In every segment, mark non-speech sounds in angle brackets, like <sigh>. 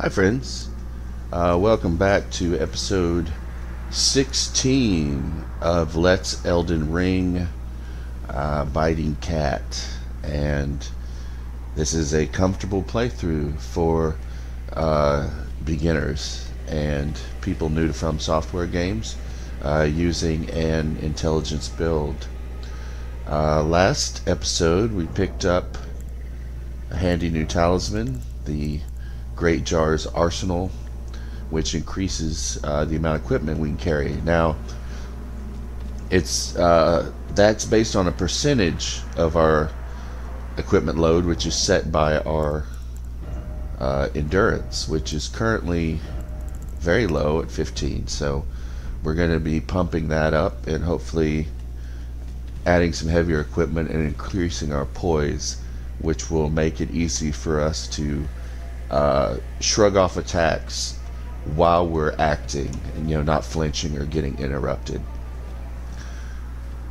Hi, friends. Uh, welcome back to episode 16 of Let's Elden Ring uh, Biting Cat. And this is a comfortable playthrough for uh, beginners and people new to From Software games uh, using an intelligence build. Uh, last episode, we picked up a handy new talisman, the Great Jar's Arsenal, which increases uh, the amount of equipment we can carry. Now, it's uh, that's based on a percentage of our equipment load, which is set by our uh, endurance, which is currently very low at 15. So we're going to be pumping that up and hopefully adding some heavier equipment and increasing our poise, which will make it easy for us to uh, shrug off attacks while we're acting and you know not flinching or getting interrupted.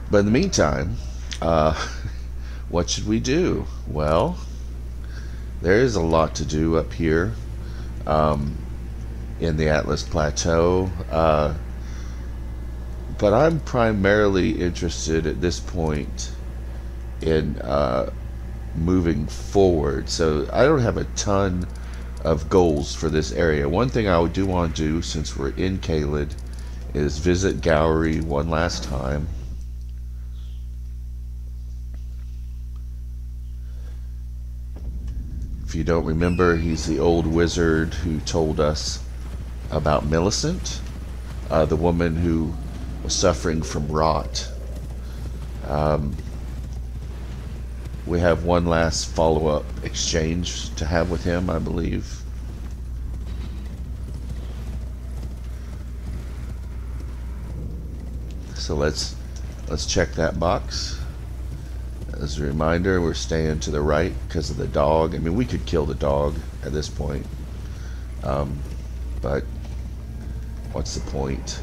But in the meantime uh, <laughs> what should we do? Well there is a lot to do up here um, in the Altus Plateau uh, but I'm primarily interested at this point in uh, moving forward. So I don't have a ton of goals for this area. One thing I would do want to do since we're in Caelid is visit Gowry one last time. If you don't remember, he's the old wizard who told us about Millicent, uh, the woman who was suffering from rot. Um, we have one last follow-up exchange to have with him, I believe. So let's let's check that box. As a reminder, we're staying to the right because of the dog. I mean, we could kill the dog at this point, um, but what's the point?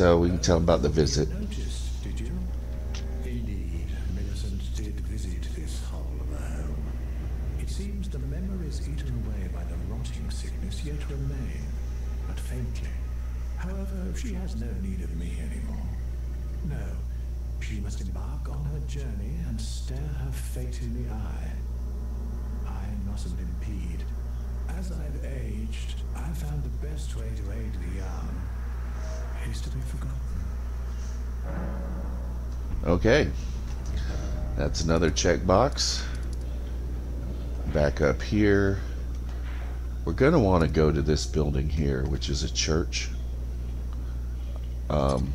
So we can tell about the visit. Noticed, did you? Indeed, Millicent did visit this hull of a home. It seems the memories eaten away by the rotting sickness yet remain, but faintly. However, she has no need of me anymore. No, she must embark on her journey and stare her fate in the eye. I mustn't impede. As I've aged, I've found the best way to aid the young is to be forgotten. Okay. That's another checkbox. Back up here. We're going to want to go to this building here, which is a church. Um,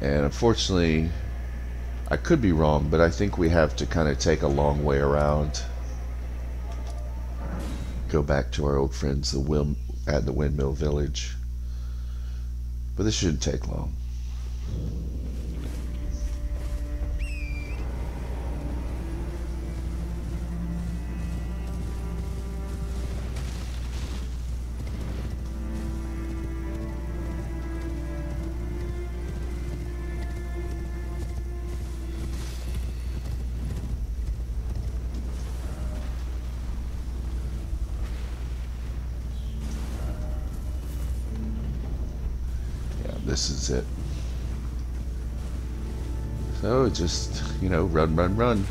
and unfortunately, I could be wrong, but I think we have to kind of take a long way around. Go back to our old friends, the at the Windmill Village. But this shouldn't take long. Is it. So just, you know, run, run, run.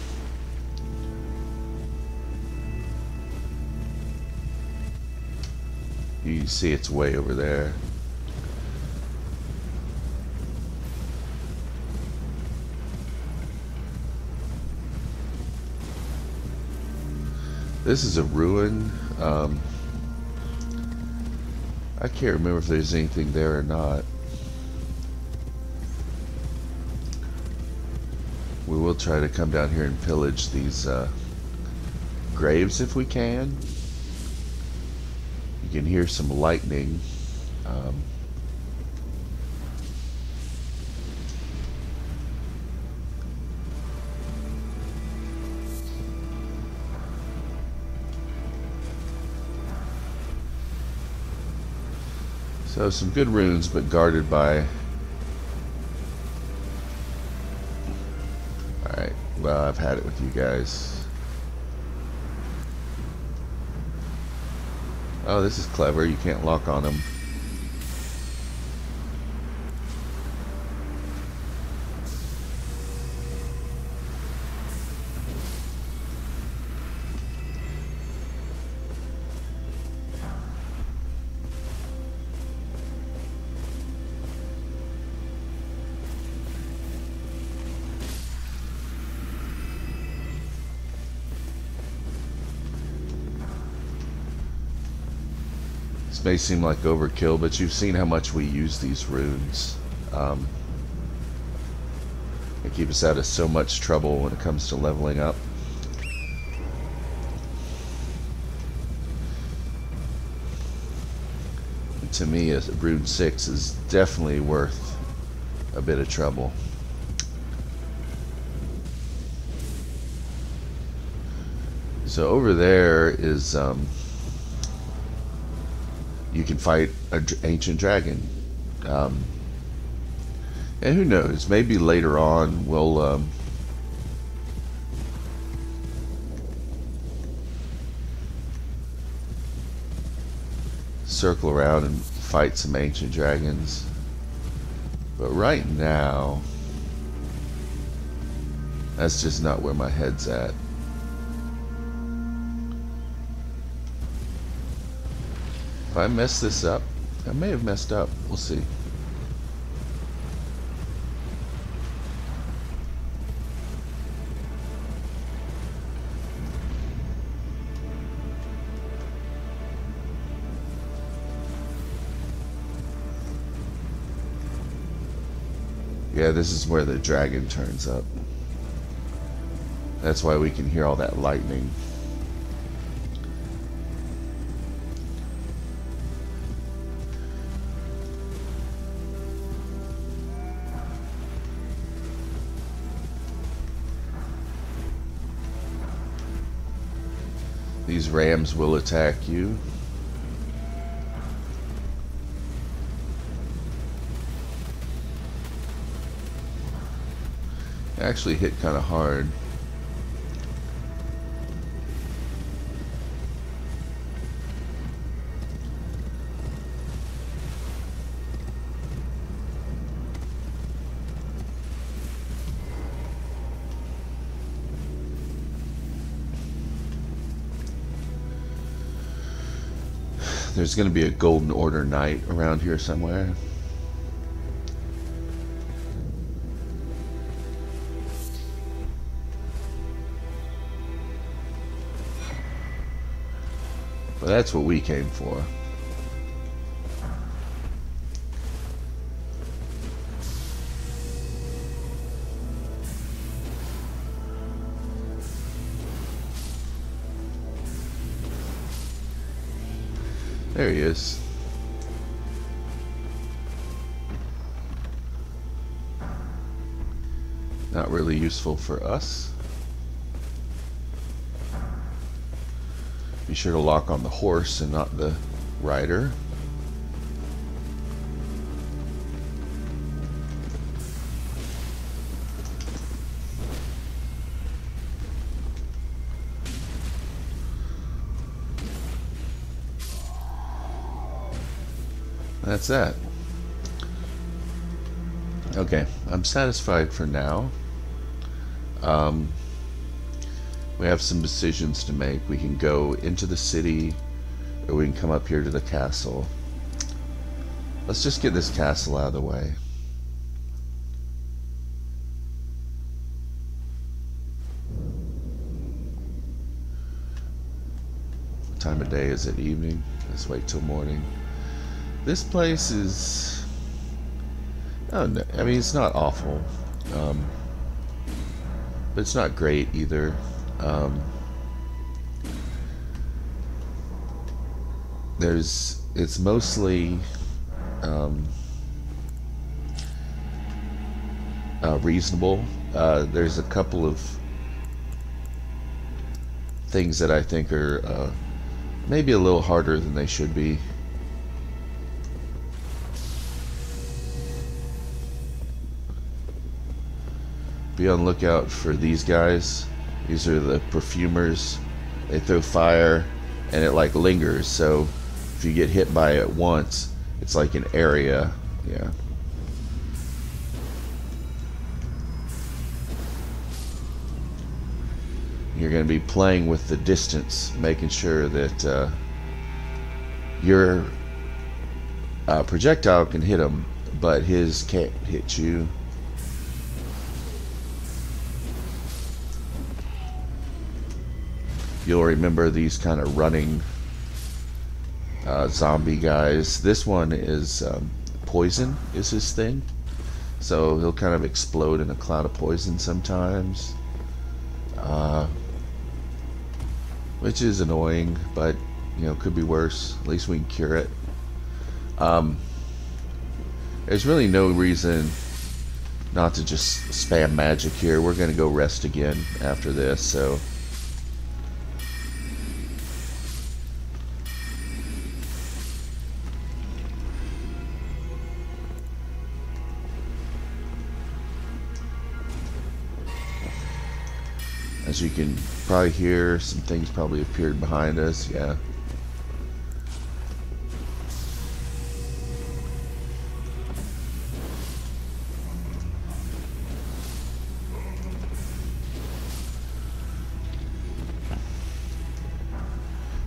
You see it's way over there. This is a ruin. Um, I can't remember if there's anything there or not. try to come down here and pillage these uh, graves if we can. You can hear some lightning. Um, So some good runes, but guarded by had it with you guys. Oh, this is clever. You can't lock on them. May seem like overkill, but you've seen how much we use these runes. Um, they keep us out of so much trouble when it comes to leveling up. And to me, a rune 6 is definitely worth a bit of trouble. So over there is um, can fight an ancient dragon. Um, and who knows? Maybe later on we'll um, circle around and fight some ancient dragons. But right now, that's just not where my head's at. I mess this up, I may have messed up. We'll see. Yeah, this is where the dragon turns up. That's why we can hear all that lightning. These rams will attack you. Actually hit kind of hard. There's going to be a Golden Order knight around here somewhere. But that's what we came for. There he is. Not really useful for us. Be sure to lock on the horse and not the rider. That's that. Okay, I'm satisfied for now. Um, we have some decisions to make. We can go into the city, or we can come up here to the castle. Let's just get this castle out of the way. What time of day is it? Evening? Let's wait till morning. This place is... I mean, it's not awful. Um, but it's not great either. Um, there's... It's mostly... Um, uh, reasonable. Uh, there's a couple of things that I think are uh, maybe a little harder than they should be. Be on lookout for these guys. These are the perfumers. They throw fire and it like lingers. So if you get hit by it once, it's like an area. Yeah. You're going to be playing with the distance, making sure that uh, your uh, projectile can hit him, but his can't hit you. You'll remember these kind of running uh, zombie guys. This one is um, poison is his thing. So he'll kind of explode in a cloud of poison sometimes. Uh, which is annoying, but you know could be worse. At least we can cure it. Um, there's really no reason not to just spam magic here. We're gonna go rest again after this, so. As you can probably hear, some things probably appeared behind us, yeah.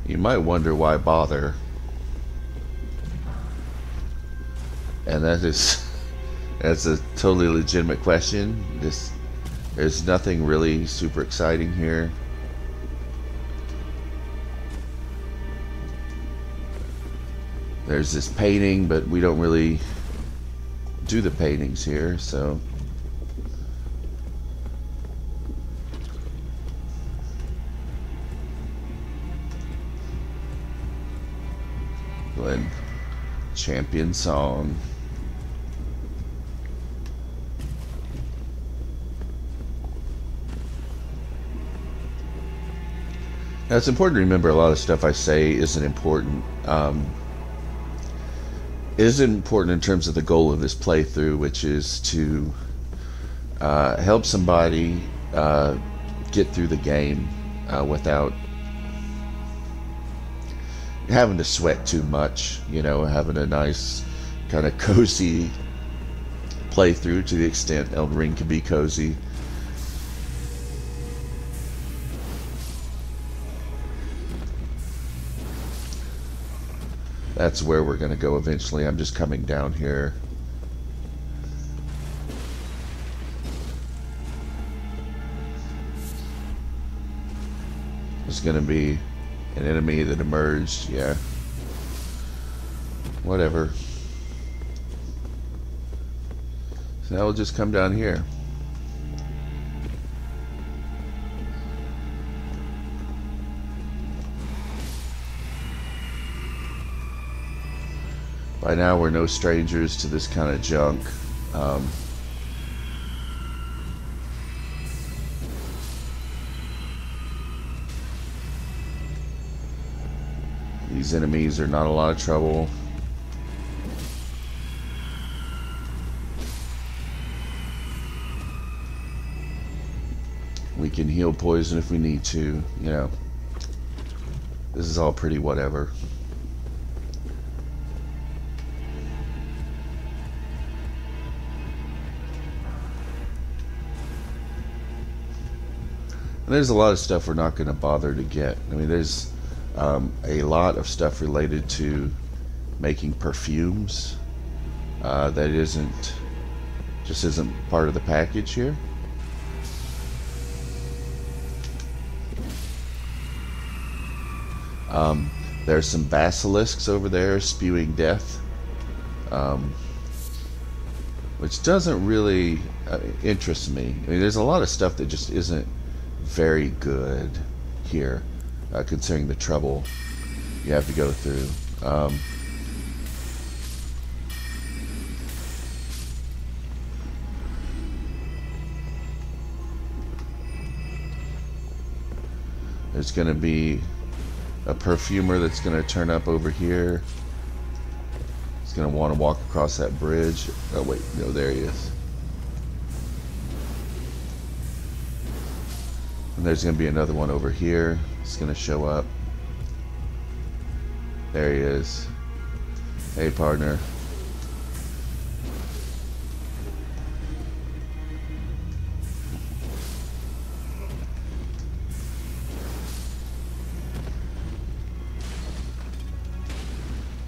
You might wonder why bother. And that is <laughs> that's a totally legitimate question. This there's nothing really super exciting here. There's this painting, but we don't really do the paintings here, so Glenn champion song. Now, it's important to remember a lot of stuff I say isn't important. Um, isn't important in terms of the goal of this playthrough, which is to uh, help somebody uh, get through the game uh, without having to sweat too much. You know, having a nice kind of cozy playthrough to the extent Elden Ring can be cozy. That's where we're going to go eventually. I'm just coming down here. There's going to be an enemy that emerged, yeah. Whatever. So now we'll just come down here. By now we're no strangers to this kind of junk. Um, these enemies are not a lot of trouble. We can heal poison if we need to, you know. This is all pretty whatever. There's a lot of stuff we're not going to bother to get. I mean, there's um, a lot of stuff related to making perfumes uh, that isn't just isn't part of the package here. Um, there's some basilisks over there spewing death, um, which doesn't really uh, interest me. I mean, there's a lot of stuff that just isn't very good here, uh, considering the trouble you have to go through. Um, there's going to be a perfumer that's going to turn up over here. He's going to want to walk across that bridge. Oh, wait, no, there he is. And there's going to be another one over here. It's going to show up. There he is. Hey, partner.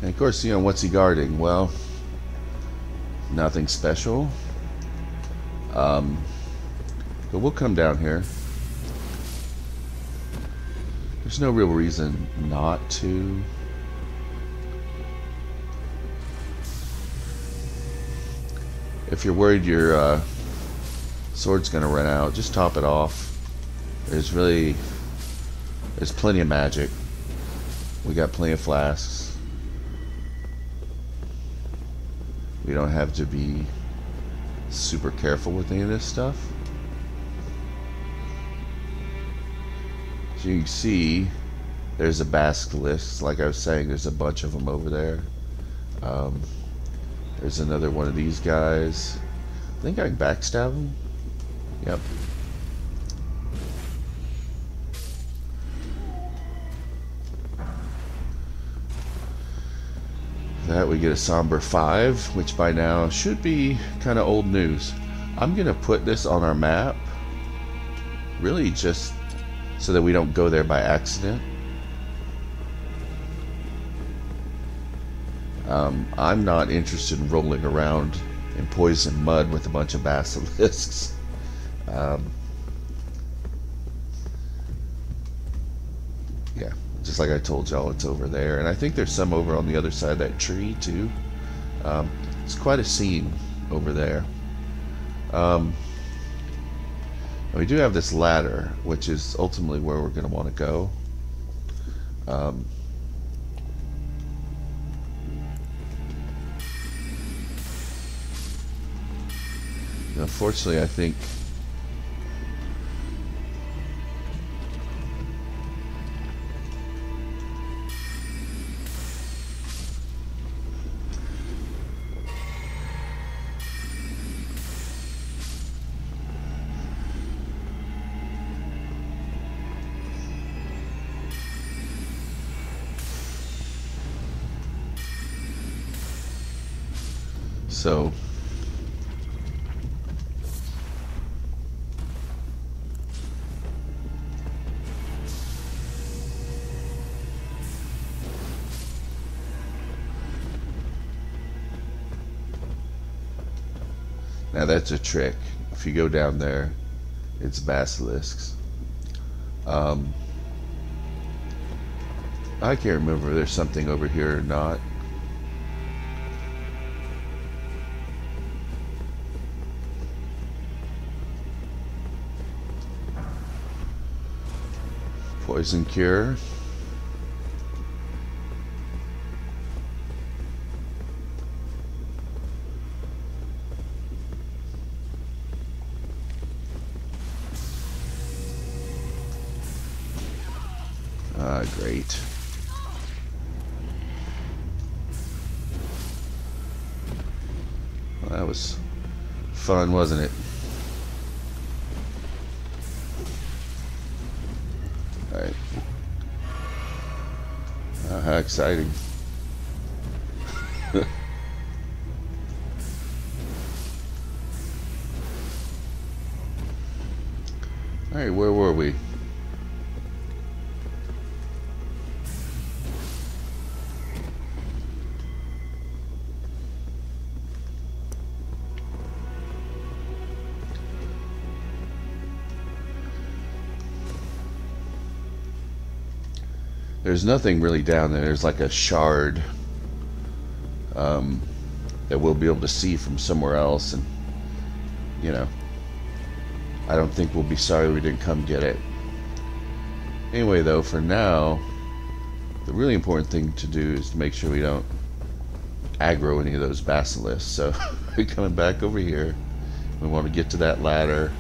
And of course, you know, what's he guarding? Well, nothing special. Um, but we'll come down here. There's no real reason not to. If you're worried your uh, sword's going to run out, just top it off. There's really, there's plenty of magic. We got plenty of flasks. We don't have to be super careful with any of this stuff. You see there's a basilisk. Like I was saying, there's a bunch of them over there. Um, there's another one of these guys. I think I can backstab him. Yep. That we get a somber 5, which by now should be kind of old news. I'm going to put this on our map, really just so that we don't go there by accident. Um, I'm not interested in rolling around in poison mud with a bunch of basilisks. Um, yeah, just like I told y'all, it's over there. And I think there's some over on the other side of that tree, too. Um, it's quite a scene over there. Um, we do have this ladder, which is ultimately where we're going to want to go. Um, unfortunately, I think So Now that's a trick. If you go down there, it's basilisks. Um, I can't remember if there's something over here or not. Poison cure. Ah, great. Well, that was fun, wasn't it? Exciting. <laughs> Alright, where were we? There's nothing really down there. There's like a shard um, that we'll be able to see from somewhere else, and you know, I don't think we'll be sorry we didn't come get it. Anyway, though, for now, the really important thing to do is to make sure we don't aggro any of those basilisks. So <laughs> we're coming back over here. We want to get to that ladder.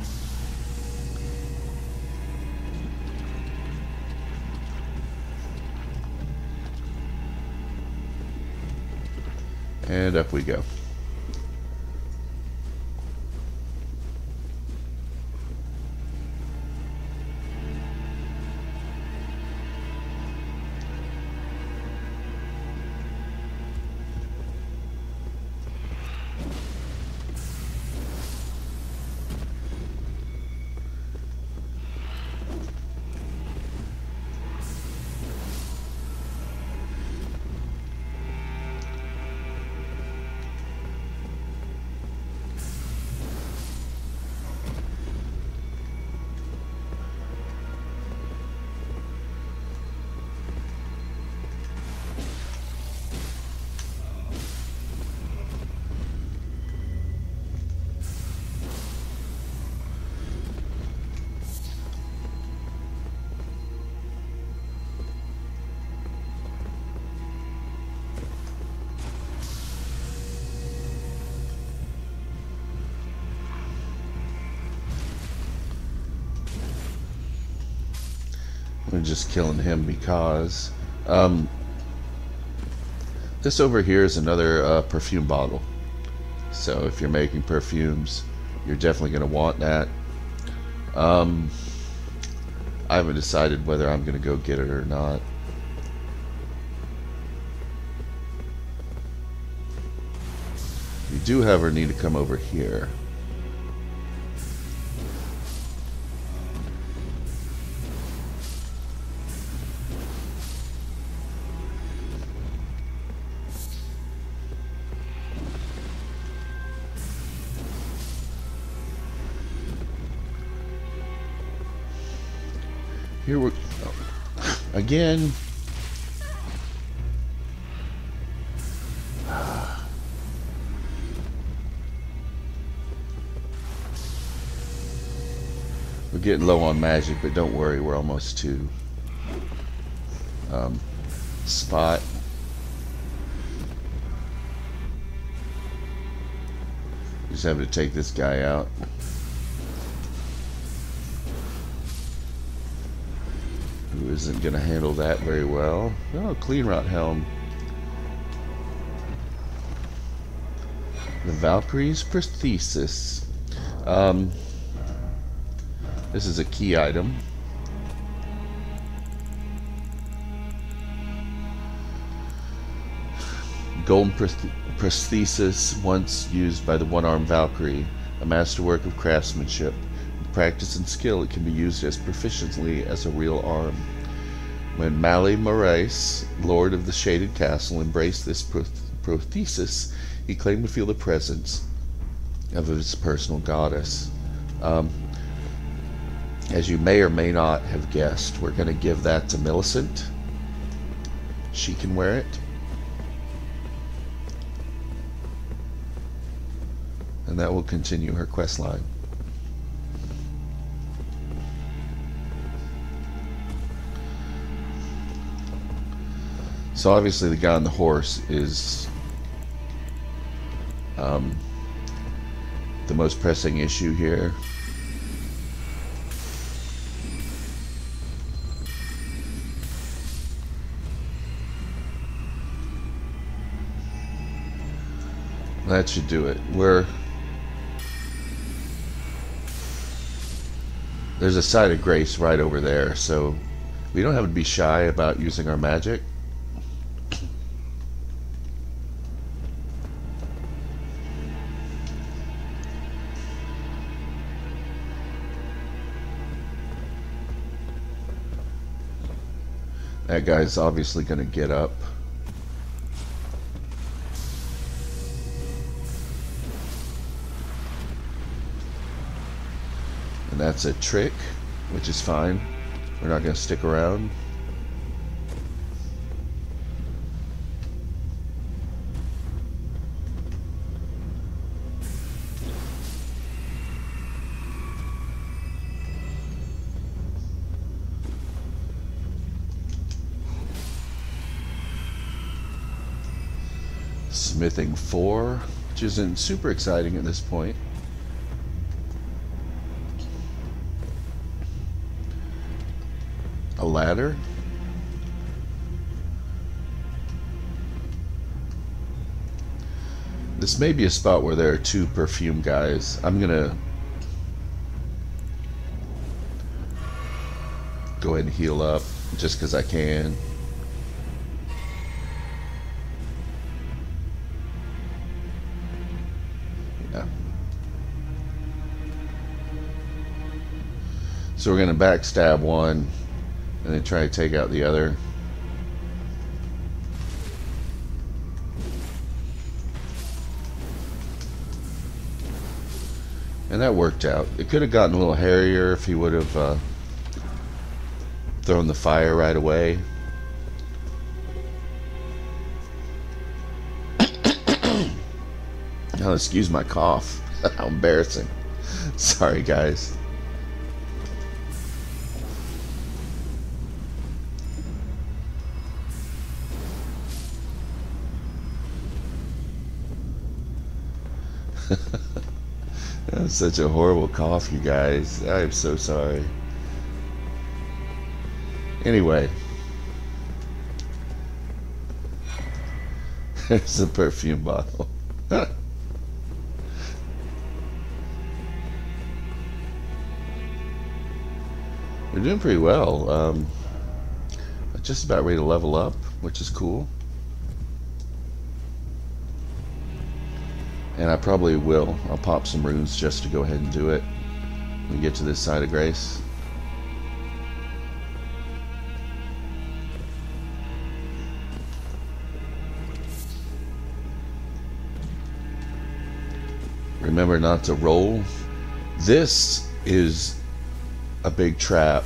Killing him because. Um, this over here is another uh, perfume bottle. So if you're making perfumes, you're definitely going to want that. Um, I haven't decided whether I'm going to go get it or not. You do, however, need to come over here. Here again. We're getting low on magic, but don't worry, we're almost to um, spot. Just have to take this guy out. Isn't going to handle that very well. Oh, Cleanrot Helm. The Valkyrie's Prosthesis. Um, this is a key item. Golden prosthesis, once used by the one-armed Valkyrie, a masterwork of craftsmanship. With practice and skill, it can be used as proficiently as a real arm. When Mali Morais, lord of the Shaded Castle, embraced this prosthesis, he claimed to feel the presence of his personal goddess. Um, as you may or may not have guessed, we're going to give that to Millicent. She can wear it. And that will continue her quest line. So obviously the guy on the horse is um, the most pressing issue here. That should do it. We're there's a site of grace right over there, so we don't have to be shy about using our magic. That guy's obviously going to get up. And that's a trick, which is fine. We're not going to stick around. Smithing 4, which isn't super exciting at this point. A ladder? This may be a spot where there are two perfume guys. I'm gonna go ahead and heal up just because I can. So we're gonna backstab one and then try to take out the other. And that worked out. It could have gotten a little hairier if he would have uh, thrown the fire right away. <coughs> now, excuse my cough. <laughs> How embarrassing. Sorry, guys. That's such a horrible cough, you guys. I'm so sorry. Anyway. <laughs> There's a perfume bottle. <laughs> We're doing pretty well. Um, just about ready to level up, which is cool. And I probably will. I'll pop some runes just to go ahead and do it. We get to this side of Grace. Remember not to roll. This is a big trap.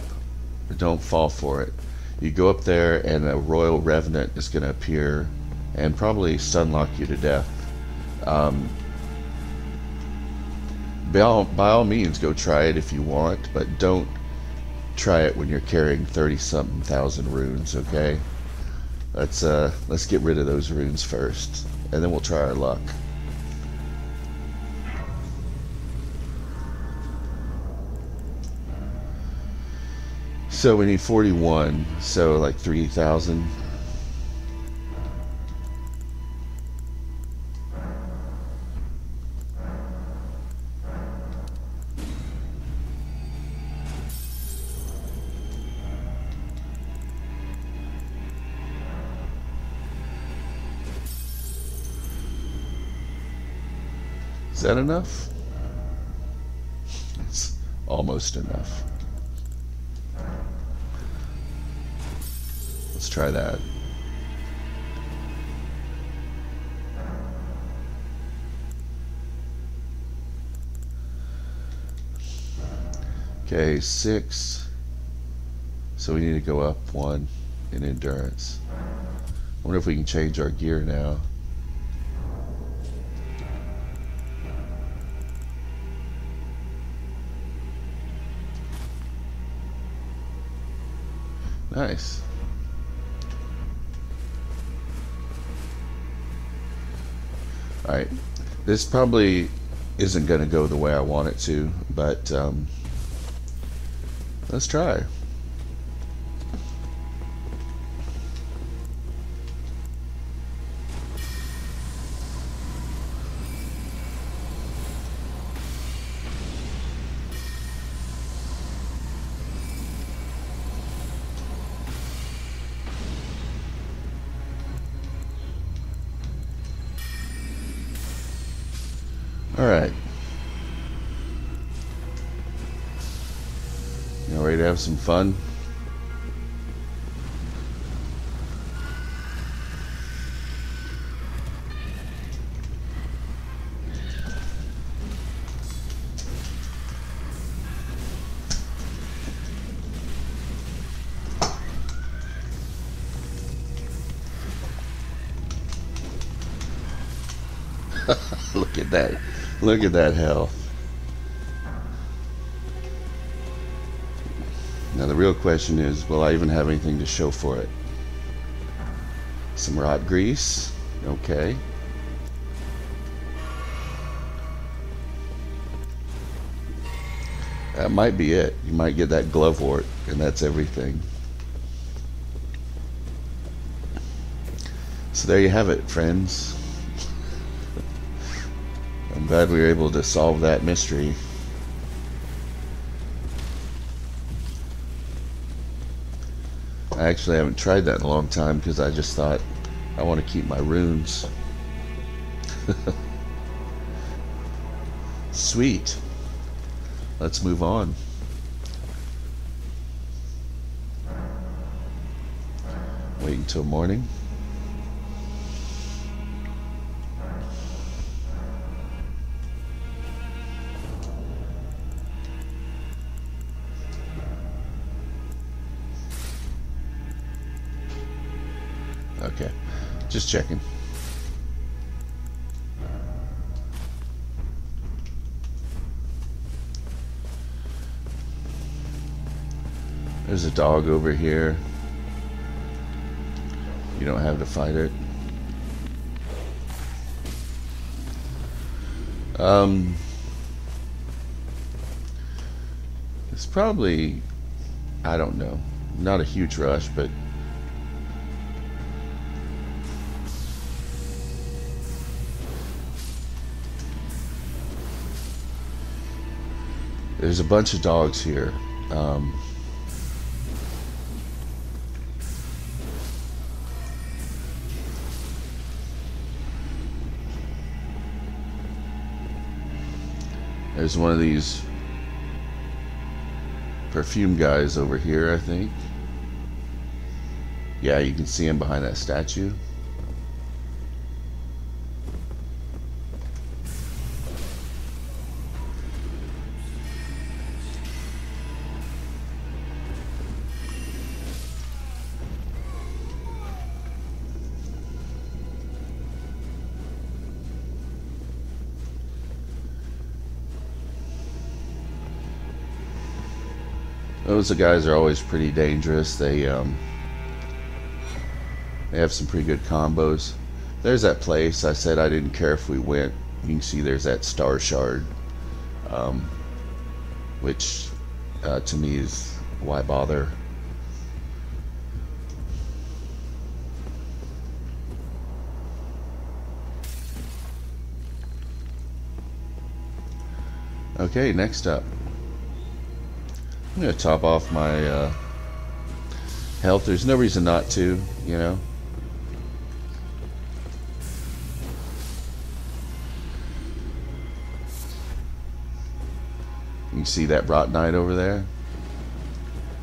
Don't fall for it. You go up there and a royal revenant is going to appear and probably stunlock you to death. Um, by, all, by all means, go try it if you want, but don't try it when you're carrying 30 something thousand runes, okay? Let's, uh, let's get rid of those runes first, and then we'll try our luck. So we need 41, so like 3,000. That enough? It's almost enough. Let's try that. Okay, six. So we need to go up one in endurance. I wonder if we can change our gear now. Nice. Alright, this probably isn't going to go the way I want it to, but um, let's try. Fun? <laughs> Look at that. Look at that health. Now the real question is, will I even have anything to show for it? Some rot grease. Okay. That might be it. You might get that glovewort, and that's everything. So there you have it, friends. <laughs> I'm glad we were able to solve that mystery. I actually haven't tried that in a long time because I just thought I want to keep my runes. <laughs> Sweet. Let's move on. Wait until morning. Checking. There's a dog over here. You don't have to fight it. Um, it's probably, I don't know. not a huge rush, but there's a bunch of dogs here. Um, there's one of these perfume guys over here, I think. Yeah, you can see him behind that statue. Those guys are always pretty dangerous. They um, they have some pretty good combos. There's that place. I said I didn't care if we went. You can see there's that star shard, um, which uh, to me is why bother. Okay, next up. I'm to top off my uh, health. There's no reason not to, you know. You see that Rot Knight over there?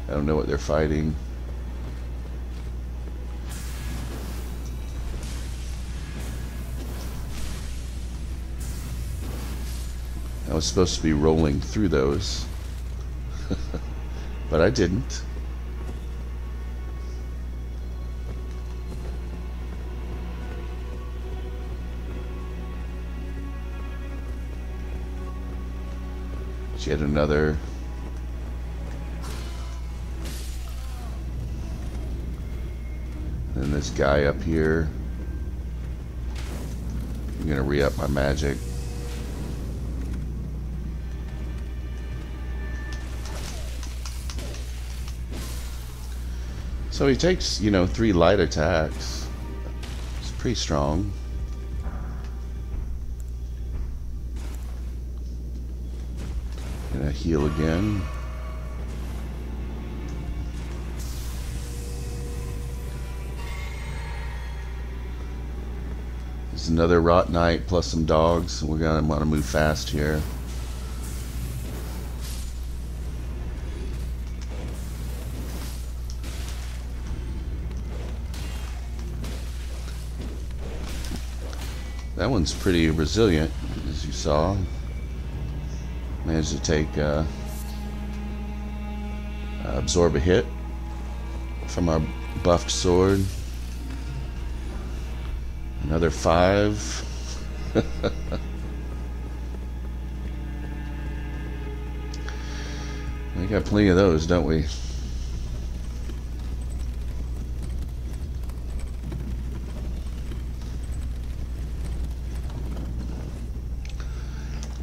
I don't know what they're fighting. I was supposed to be rolling through those. <laughs> but I didn't. Yet another and this guy up here I'm gonna re-up my magic So he takes, you know, three light attacks. It's pretty strong. Gonna heal again. There's another Rot Knight plus some dogs. We're gonna want to move fast here. One's pretty resilient, as you saw. Managed to take uh, absorb a hit from our buffed sword. Another five. <laughs> we got plenty of those, don't we?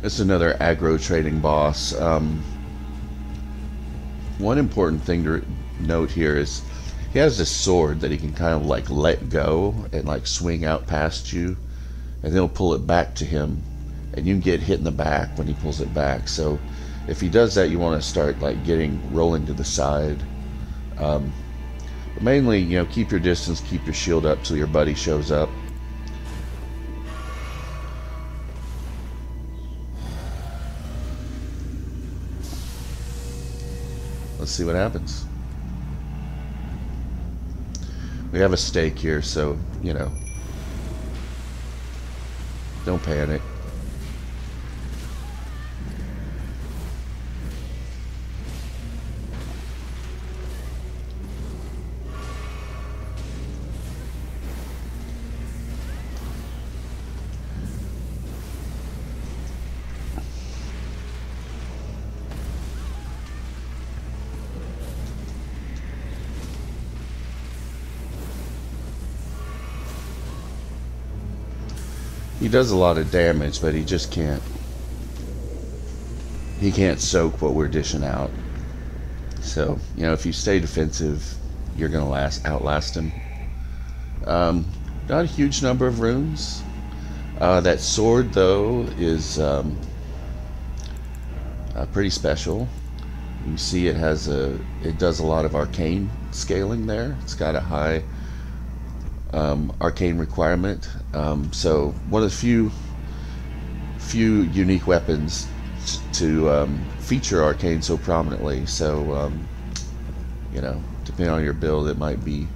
Is another aggro trading boss. Um, one important thing to note here is he has this sword that he can kind of like let go and like swing out past you and he'll pull it back to him and you can get hit in the back when he pulls it back. So if he does that you want to start like getting rolling to the side. Um, but mainly you know keep your distance keep your shield up till your buddy shows up Let's see what happens. We have a stake here, so, you know, don't panic. Does a lot of damage, but he just can't. He can't soak what we're dishing out. So, you know, if you stay defensive, you're going to last outlast him. Um, not a huge number of runes. Uh, that sword, though, is um, uh, pretty special. You see, it has a, it does a lot of arcane scaling there. It's got a high um, arcane requirement. Um, so one of the few, few unique weapons to um, feature arcane so prominently. So, um, you know, depending on your build, it might be,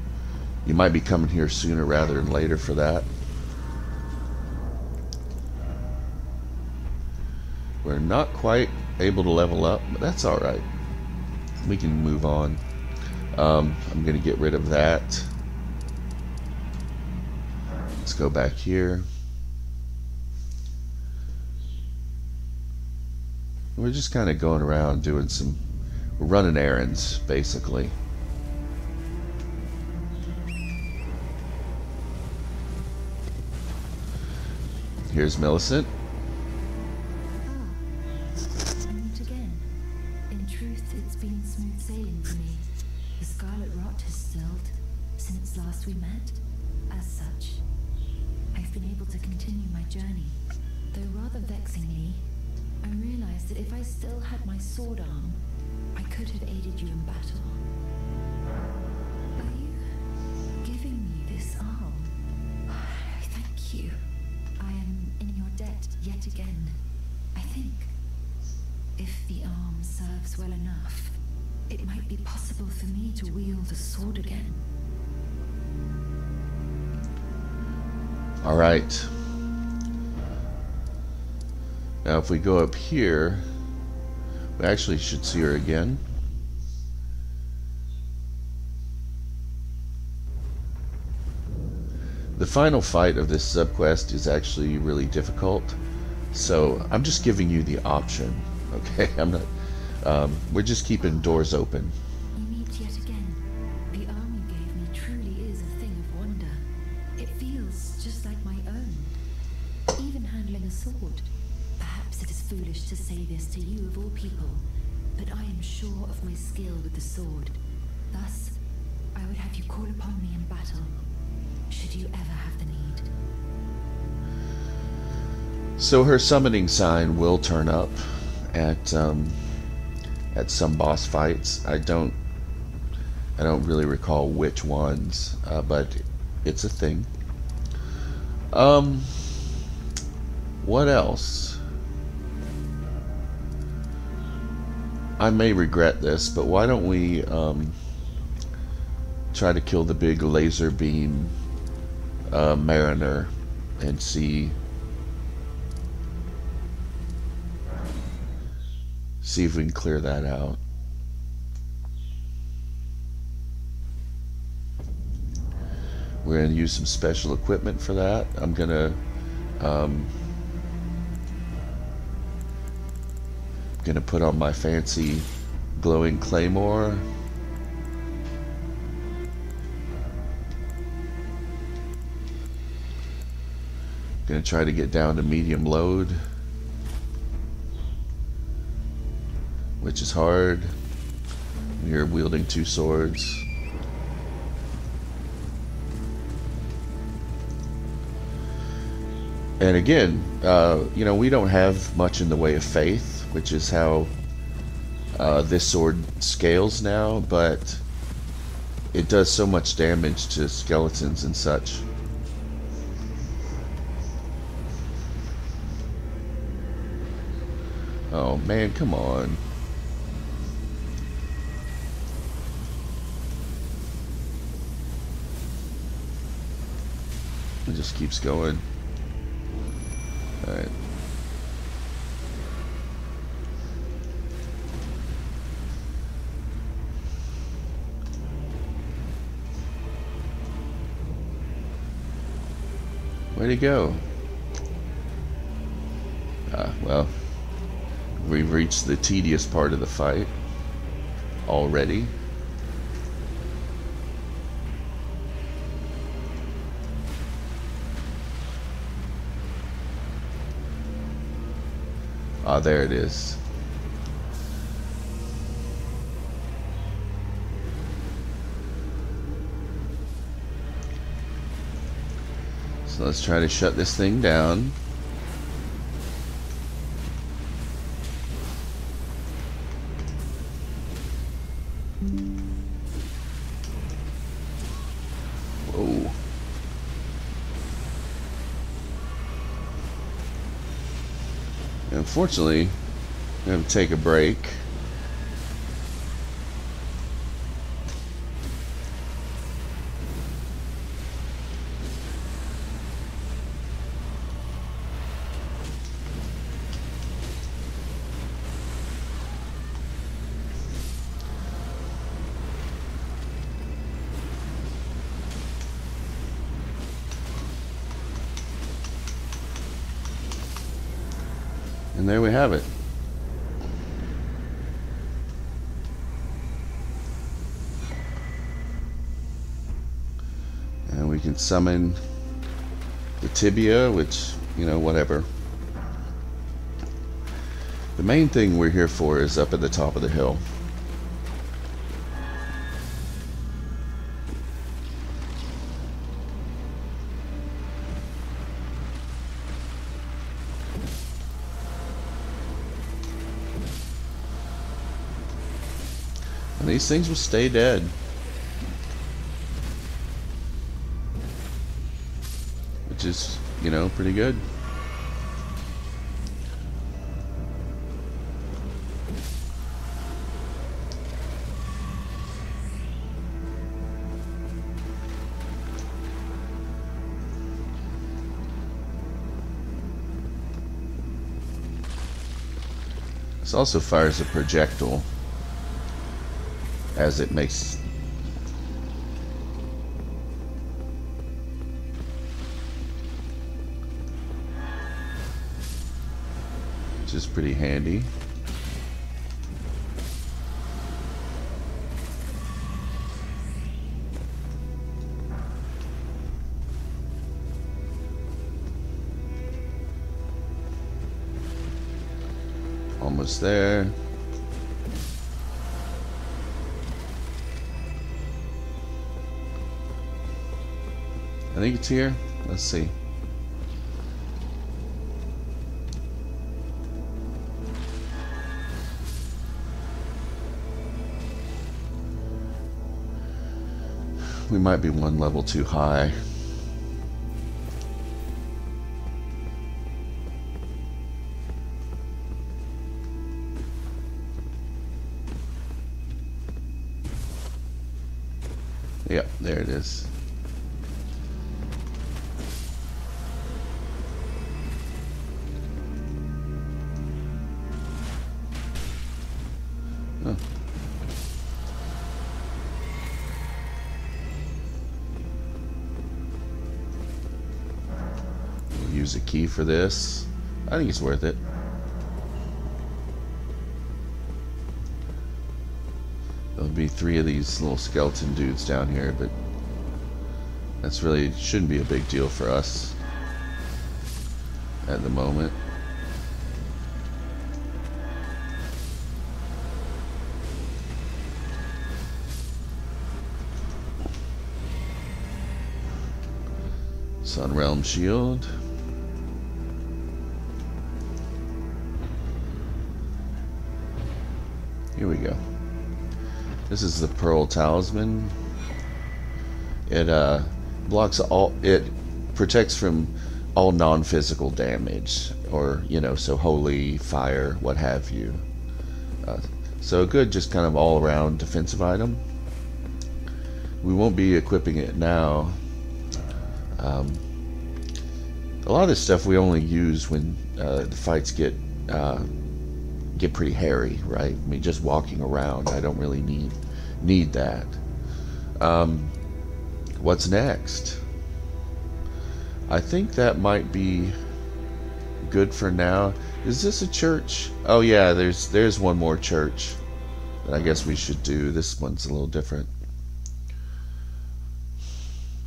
you might be coming here sooner rather than later for that. We're not quite able to level up, but that's all right. We can move on. Um, I'm going to get rid of that. Let's go back here. We're just kind of going around doing some, running errands, basically. Here's Millicent. My sword arm, I could have aided you in battle. Are you giving me this arm? <sighs> Thank you. I am in your debt yet again. I think if the arm serves well enough, it might be possible for me to wield a sword again. All right. Now if we go up here, we actually should see her again. The final fight of this subquest is actually really difficult, so I'm just giving you the option, okay? <laughs> I'm not, um, we're just keeping doors open. So her summoning sign will turn up at um, at some boss fights. I don't I don't really recall which ones, uh, but it's a thing. Um, what else? I may regret this, but why don't we um, try to kill the big laser beam uh, mariner and see see if we can clear that out. We're going to use some special equipment for that. I'm going to um, going to put on my fancy glowing claymore. Going to try to get down to medium load. Which is hard. You're wielding two swords. And again, uh, you know, we don't have much in the way of faith, which is how uh, this sword scales now, but it does so much damage to skeletons and such. Oh man, come on. It just keeps going. Alright. Where'd go? Ah, well, we've reached the tedious part of the fight already. Ah, there it is. So let's try to shut this thing down. Unfortunately, I'm to take a break. And there we have it. And we can summon the tibia, which, you know, whatever. The main thing we're here for is up at the top of the hill. And these things will stay dead. Is, you know, pretty good. This also fires a projectile as it makes is pretty handy almost there I think it's here. Let's see. Might be one level too high. For this. I think it's worth it. There'll be three of these little skeleton dudes down here, but that's really shouldn't be a big deal for us at the moment. Sun Realm Shield. This is the Pearl Talisman. It uh, blocks all. It protects from all non-physical damage, or you know, so holy, fire, what have you. Uh, so a good, just kind of all-around defensive item. We won't be equipping it now. Um, a lot of this stuff we only use when uh, the fights get uh, get pretty hairy, right? I mean, just walking around, I don't really need need that. Um, what's next? I think that might be good for now. Is this a church? Oh yeah, there's there's one more church that I guess we should do. This one's a little different.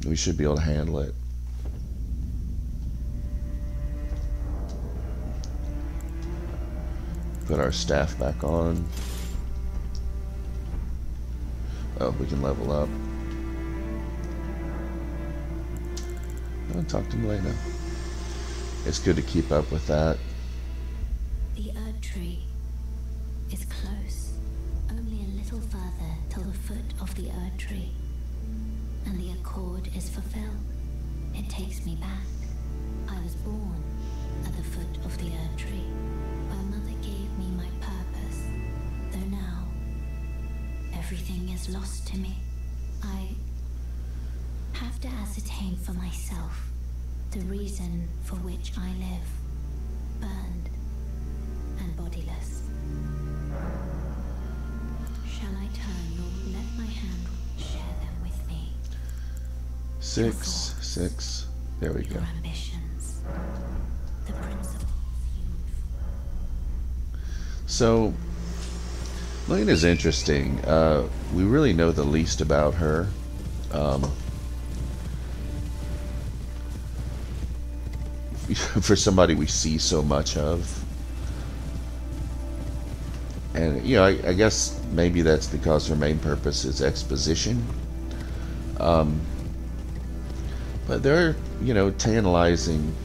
We should be able to handle it. Put our staff back on. Oh, we can level up. I'll talk to Melina. It's good to keep up with that. The Erd tree is close. Only a little further till the foot of the Erd tree. And the accord is fulfilled. It takes me back. I was born at the foot of the Erd tree. Everything is lost to me. I have to ascertain for myself the reason for which I live. Burned and bodiless. Shall I turn or let my hand share them with me? Six, six. There we go. Ambitions. The So, Lena's interesting. Uh, we really know the least about her. Um, <laughs> for somebody we see so much of. And, you know, I, I guess maybe that's because her main purpose is exposition. Um, but there are, you know, tantalizing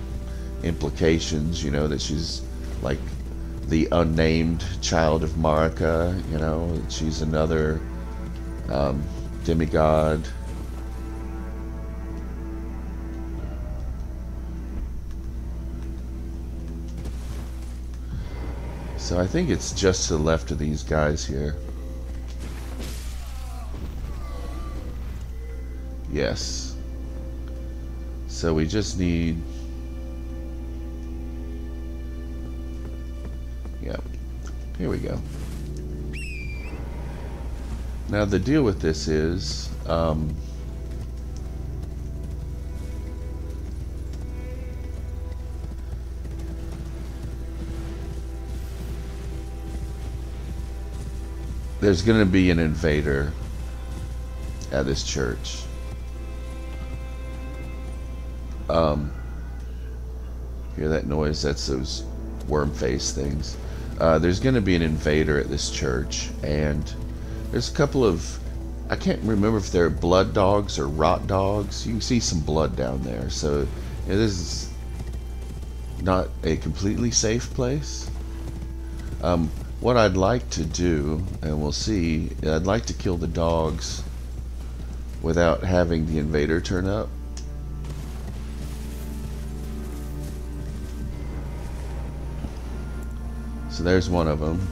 implications, you know, that she's like the unnamed child of Marika, you know, she's another um, demigod. So I think it's just to the left of these guys here. Yes. So we just need... Here we go. Now the deal with this is... Um, there's going to be an invader at this church. Um, hear that noise? That's those worm face things. Uh, there's going to be an invader at this church, and there's a couple of. I can't remember if they're blood dogs or rot dogs. You can see some blood down there. So, you know, this is not a completely safe place. Um, what I'd like to do, and we'll see, I'd like to kill the dogs without having the invader turn up. There's one of them.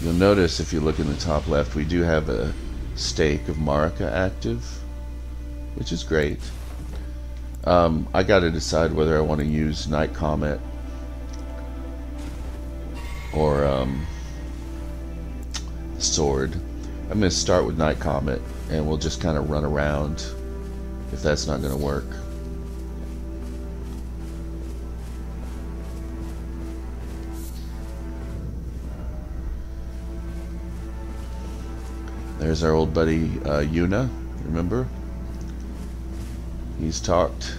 You'll notice if you look in the top left, we do have a stake of Marika active, which is great. Um, I got to decide whether I want to use Night Comet or um, Sword. I'm going to start with Night Comet, and we'll just kind of run around if that's not going to work. There's our old buddy uh, Yura, remember? He's talked.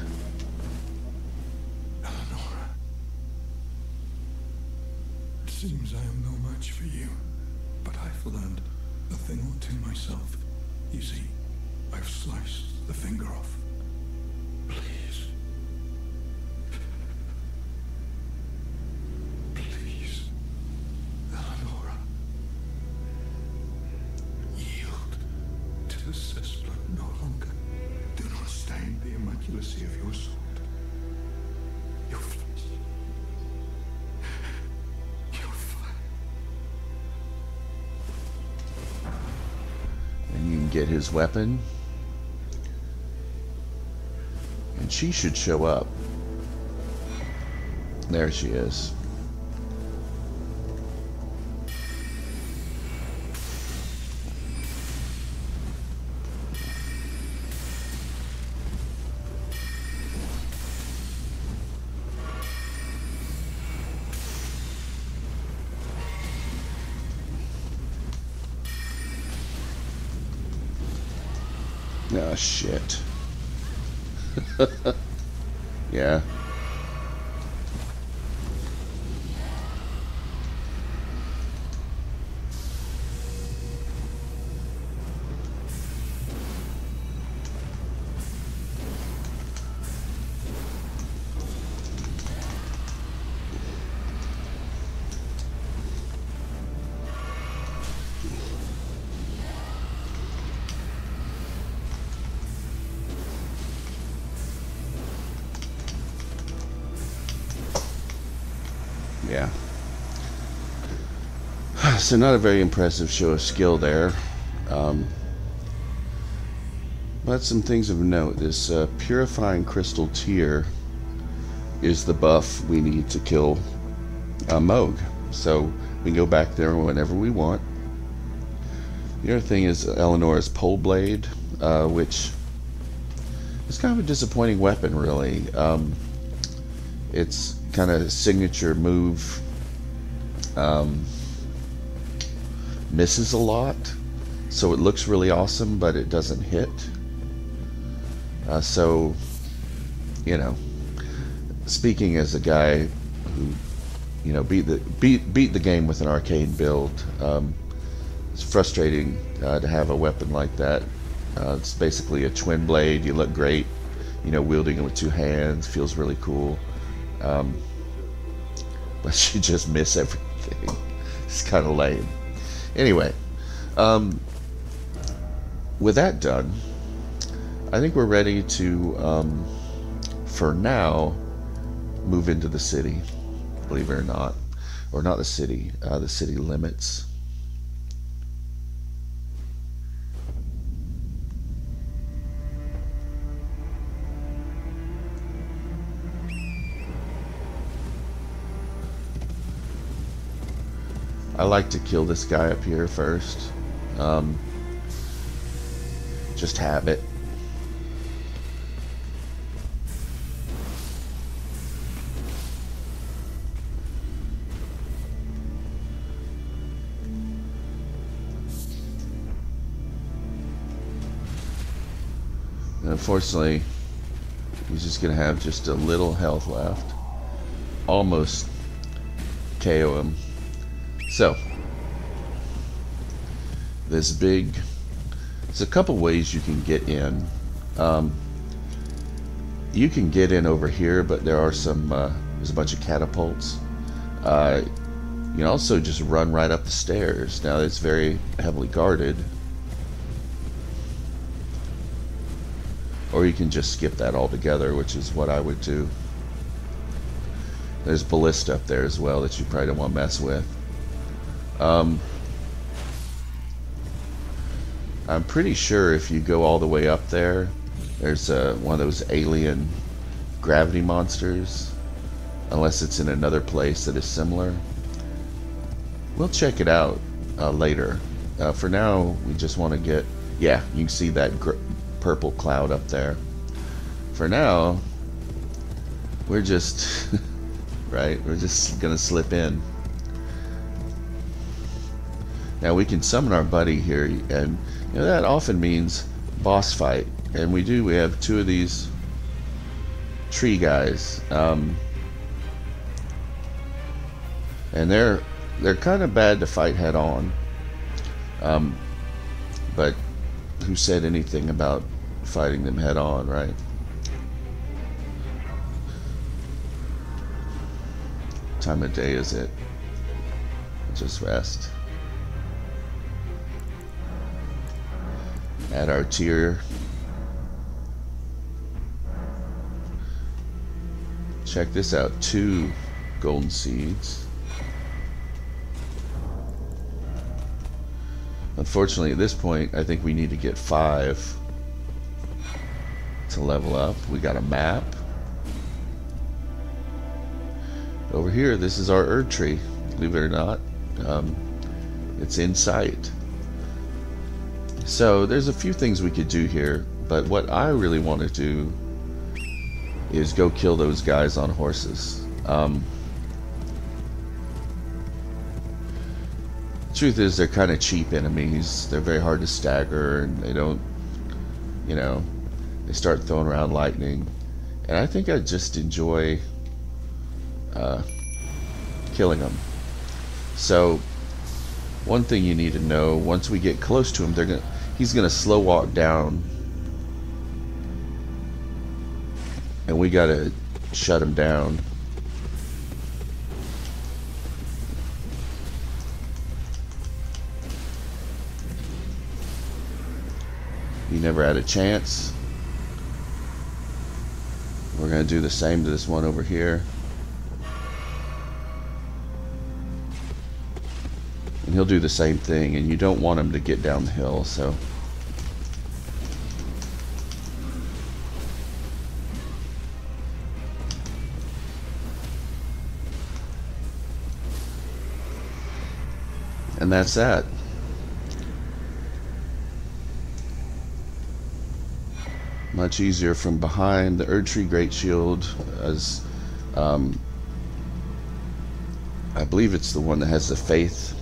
Weapon. And she should show up. There she is. Shit. <laughs> Yeah. So not a very impressive show of skill there. Um, but some things of note. This uh, Purifying Crystal Tear is the buff we need to kill uh, Mohg. So we can go back there whenever we want. The other thing is Eleanor's Pole Blade, uh, which is kind of a disappointing weapon, really. Um, it's kind of a signature move um, misses a lot so it looks really awesome but it doesn't hit uh, so you know speaking as a guy who you know beat the beat beat the game with an arcane build um, it's frustrating uh, to have a weapon like that uh, it's basically a twin blade you look great you know wielding it with two hands feels really cool um, <laughs> but you just miss everything. <laughs> It's kind of lame. Anyway, um, with that done, I think we're ready to, um, for now, move into the city. Believe it or not, or not the city, uh, the city limits. Like to kill this guy up here first. Um, just habit. And unfortunately, he's just going to have just a little health left. Almost KO him. So, this big, there's a couple ways you can get in. Um, you can get in over here, but there are some, uh, there's a bunch of catapults. Uh, you can also just run right up the stairs. Now, it's very heavily guarded. Or you can just skip that altogether, which is what I would do. There's ballista up there as well that you probably don't want to mess with. Um, I'm pretty sure if you go all the way up there, there's uh, one of those alien gravity monsters, unless it's in another place that is similar. We'll check it out uh, later. Uh, for now, we just want to get, yeah, you can see that purple cloud up there. For now, we're just, <laughs> right, we're just going to slip in. Now we can summon our buddy here, and you know, that often means boss fight. And we do, we have two of these tree guys. Um, and they're they're kind of bad to fight head on. Um, but who said anything about fighting them head on, right? time of day is it? Just rest. Add our tear. Check this out, two golden seeds. Unfortunately, at this point, I think we need to get five to level up. We got a map. Over here, this is our Erdtree, believe it or not. Um, it's in sight. So there's a few things we could do here, but what I really want to do is go kill those guys on horses. Um, truth is, they're kind of cheap enemies. They're very hard to stagger, and they don't, you know, they start throwing around lightning. And I think I just enjoy uh, killing them. So, one thing you need to know, once we get close to them, they're gonna, he's going to slow walk down. And we got to shut him down. He never had a chance. We're going to do the same to this one over here. He'll do the same thing, and you don't want him to get down the hill, so... And that's that. much easier from behind. The Erdtree Great Shield, as um, I believe it's the one that has the faith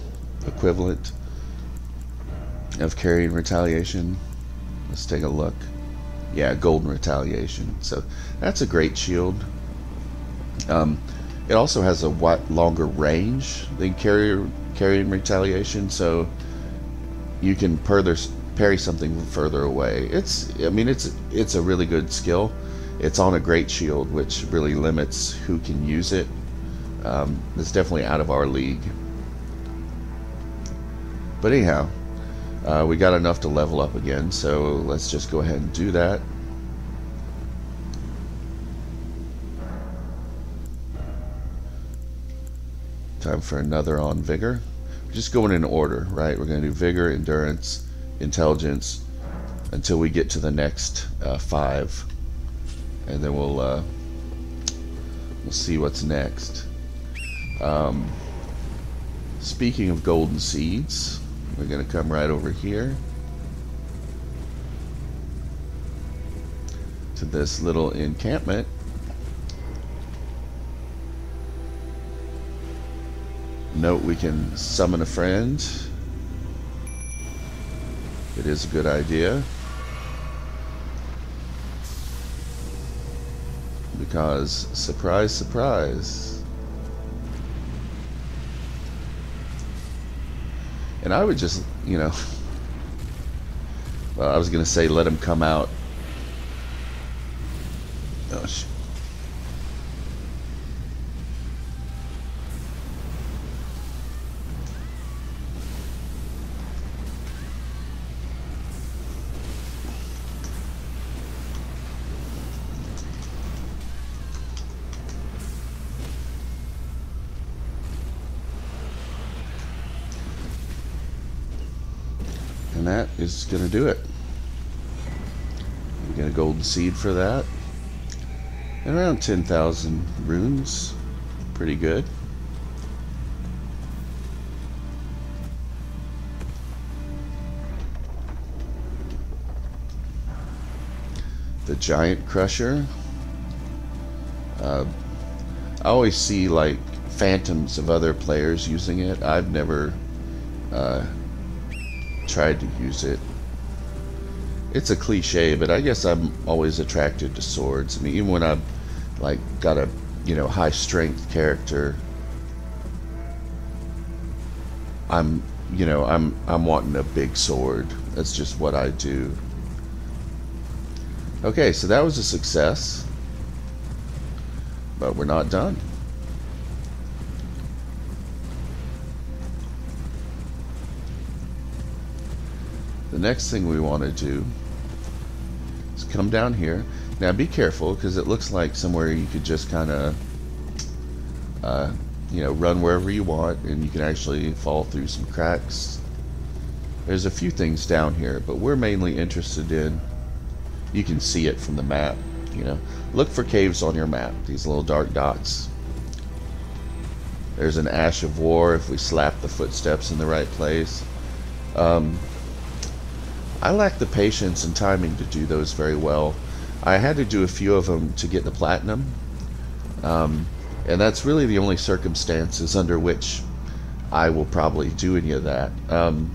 equivalent of Carian Retaliation. Let's take a look. Yeah, golden retaliation. So that's a great shield. Um, it also has a what longer range than carrier Carian Retaliation, so you can further parry something further away. It's, I mean, it's it's a really good skill. It's on a great shield, which really limits who can use it. Um, it's definitely out of our league. But anyhow, uh, we got enough to level up again, so let's just go ahead and do that. Time for another on Vigor. Just going in order, right? We're going to do Vigor, Endurance, intelligence until we get to the next uh, five, and then we'll uh, we'll see what's next. Um, speaking of golden seeds, we're going to come right over here to this little encampment. Note we can summon a friend it is a good idea. Because, surprise, surprise. And I would just, you know, well, <laughs> I was going to say let him come out. And that is going to do it. We get a golden seed for that. And around 10,000 runes. Pretty good. The Giant Crusher. Uh, I always see like phantoms of other players using it. I've never uh, tried to use it. It's a cliche, but I guess I'm always attracted to swords. I mean, even when I've like got a you know high strength character, I'm you know I'm I'm wanting a big sword. That's just what I do. Okay, so that was a success, but we're not done. Next thing we want to do is come down here. Now be careful because it looks like somewhere you could just kind of, uh, you know, run wherever you want and you can actually fall through some cracks. There's a few things down here, but we're mainly interested in, you can see it from the map, you know. Look for caves on your map, these little dark dots. There's an Ash of War if we slap the footsteps in the right place. Um, I lack the patience and timing to do those very well. I had to do a few of them to get the platinum. Um, and that's really the only circumstances under which I will probably do any of that. Um,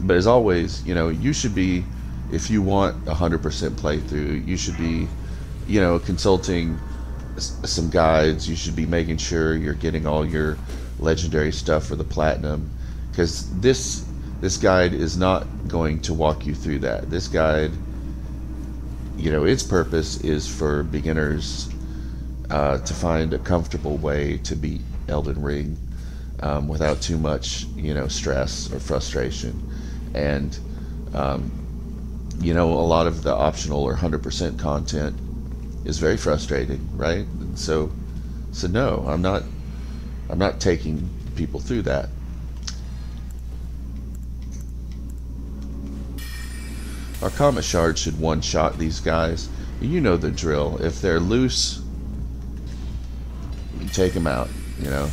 but as always, you know, you should be if you want a hundred percent playthrough, you should be, you know, consulting some guides. You should be making sure you're getting all your legendary stuff for the platinum, because this this guide is not going to walk you through that. This guide, you know, its purpose is for beginners uh, to find a comfortable way to beat Elden Ring um, without too much, you know, stress or frustration. And, um, you know, a lot of the optional or 100% content is very frustrating, right? And so, so no, I'm not, I'm not taking people through that. Our Comet Shard should one-shot these guys. You know the drill. If they're loose, you take them out, you know.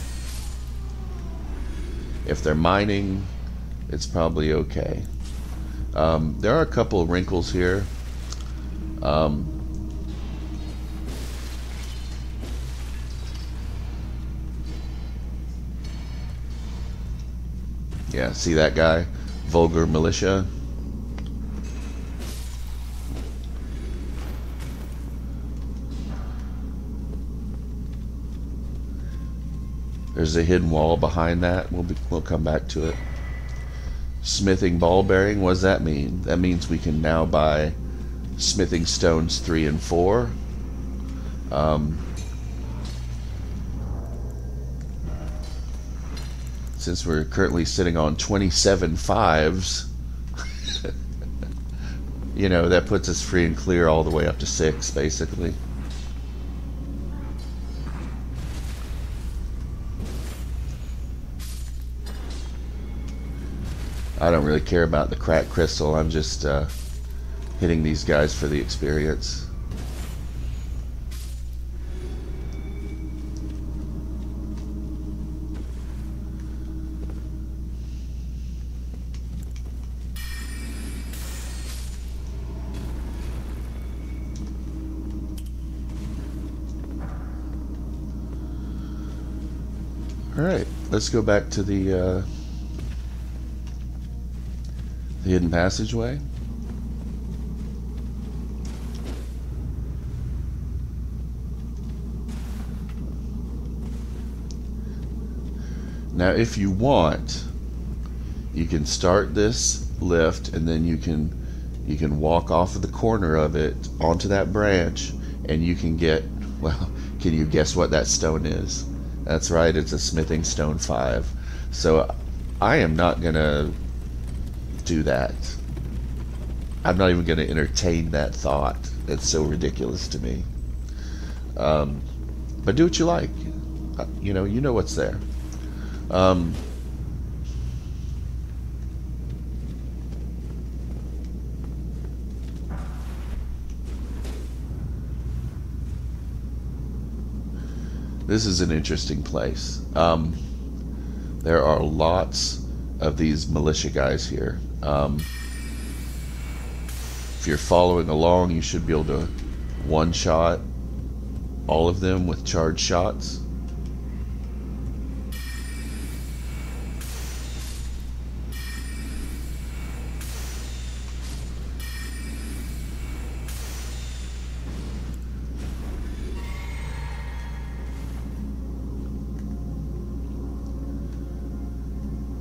If they're mining, it's probably okay. Um, there are a couple of wrinkles here. Um, yeah, see that guy? Vulgar Militia. There's a hidden wall behind that. We'll be, we'll come back to it. Smithing bell bearing. What does that mean? That means we can now buy smithing stones three and four. Um, since we're currently sitting on 27 fives, <laughs> you know, that puts us free and clear all the way up to six, basically. I don't really care about the cracked crystal. I'm just uh, hitting these guys for the experience. All right, let's go back to the uh, the hidden passageway. Now, if you want, you can start this lift, and then you can you can walk off of the corner of it onto that branch, and you can get <laughs> well. Can you guess what that stone is? That's right. It's a smithing stone five. So, I am not gonna do that. I'm not even going to entertain that thought. It's so ridiculous to me. Um, but do what you like. Uh, You know, you know what's there. Um, this is an interesting place. Um, there are lots of these militia guys here. Um, if you're following along, you should be able to one shot all of them with charged shots.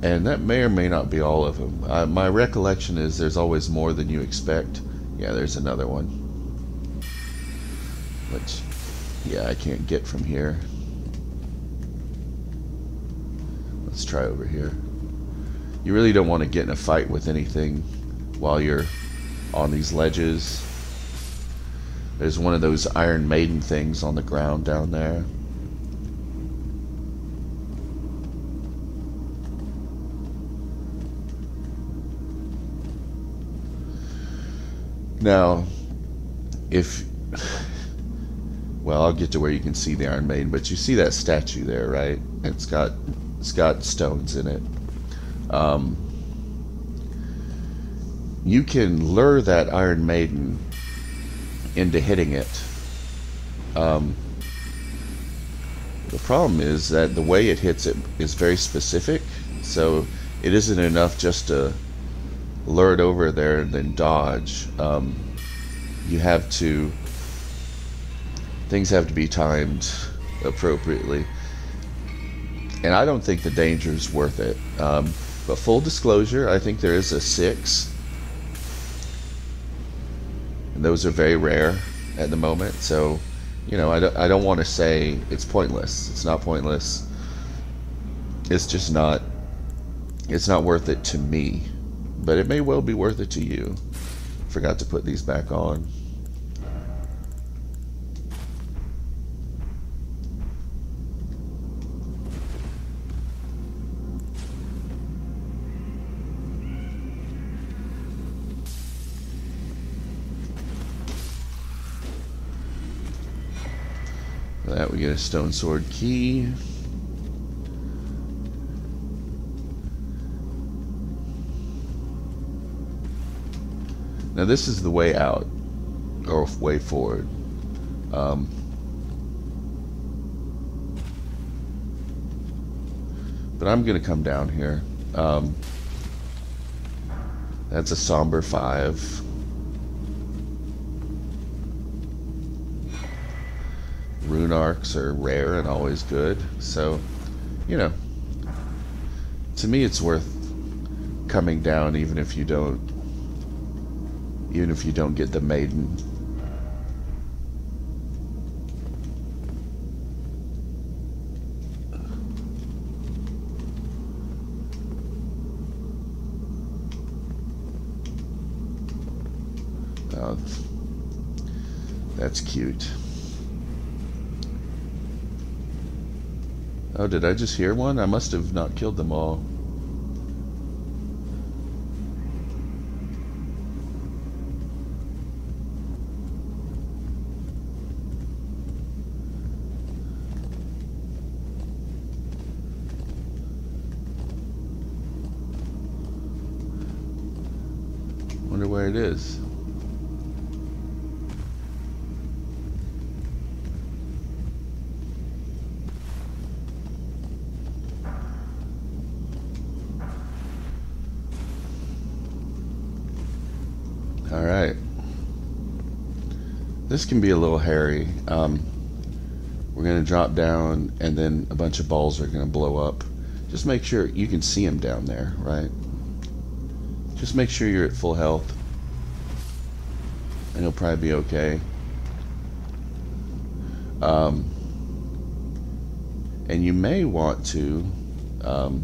And that may or may not be all of them. Uh, my recollection is there's always more than you expect. Yeah, there's another one. Which, yeah, I can't get from here. Let's try over here. You really don't want to get in a fight with anything while you're on these ledges. There's one of those Iron Maiden things on the ground down there. Now, if well, I'll get to where you can see the Iron Maiden, but you see that statue there, right? It's got it's got stones in it. Um, you can lure that Iron Maiden into hitting it. Um, the problem is that the way it hits it is very specific, so it isn't enough just to lure it over there and then dodge. Um, you have to. Things have to be timed appropriately. And I don't think the danger is worth it. Um, but full disclosure, I think there is a six. And those are very rare at the moment. So, you know, I don't, I don't want to say it's pointless. It's not pointless. It's just not. It's not worth it to me. But it may well be worth it to you. Forgot to put these back on. that we get a stone sword key. Now this is the way out, or way forward. Um, but I'm going to come down here. Um, that's a somber five. Rune arcs are rare and always good, so you know. To me, it's worth coming down, even if you don't even if you don't get the maiden. Oh, that's cute. Oh, did I just hear one? I must have not killed them all. Wonder where it is. All right. This can be a little hairy. Um, we're going to drop down, and then a bunch of balls are going to blow up. Just make sure you can see them down there, right? Just make sure you're at full health. And you'll probably be okay. Um, and you may want to, um,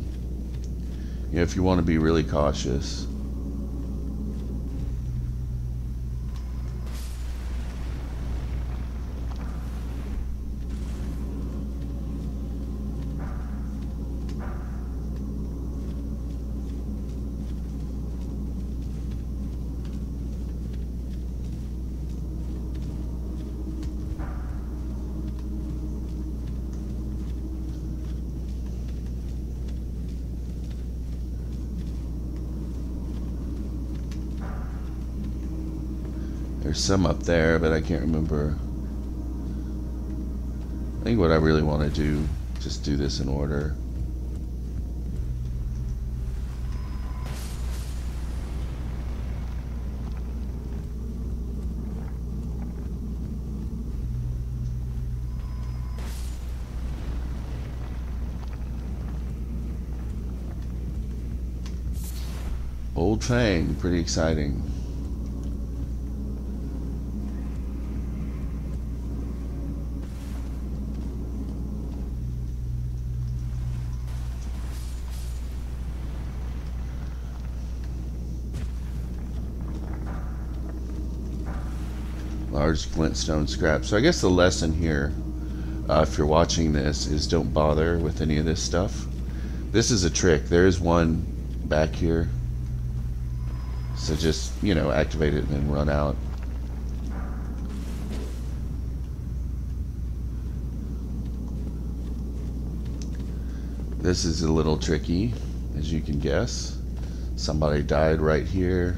you know, if you want to be really cautious, There's some up there, but I can't remember. I think what I really want to do, just do this in order. Old Fang, pretty exciting. Large glintstone scrap. So I guess the lesson here, uh, if you're watching this, is don't bother with any of this stuff. This is a trick. There is one back here. So just, you know, activate it and then run out. This is a little tricky, as you can guess. Somebody died right here.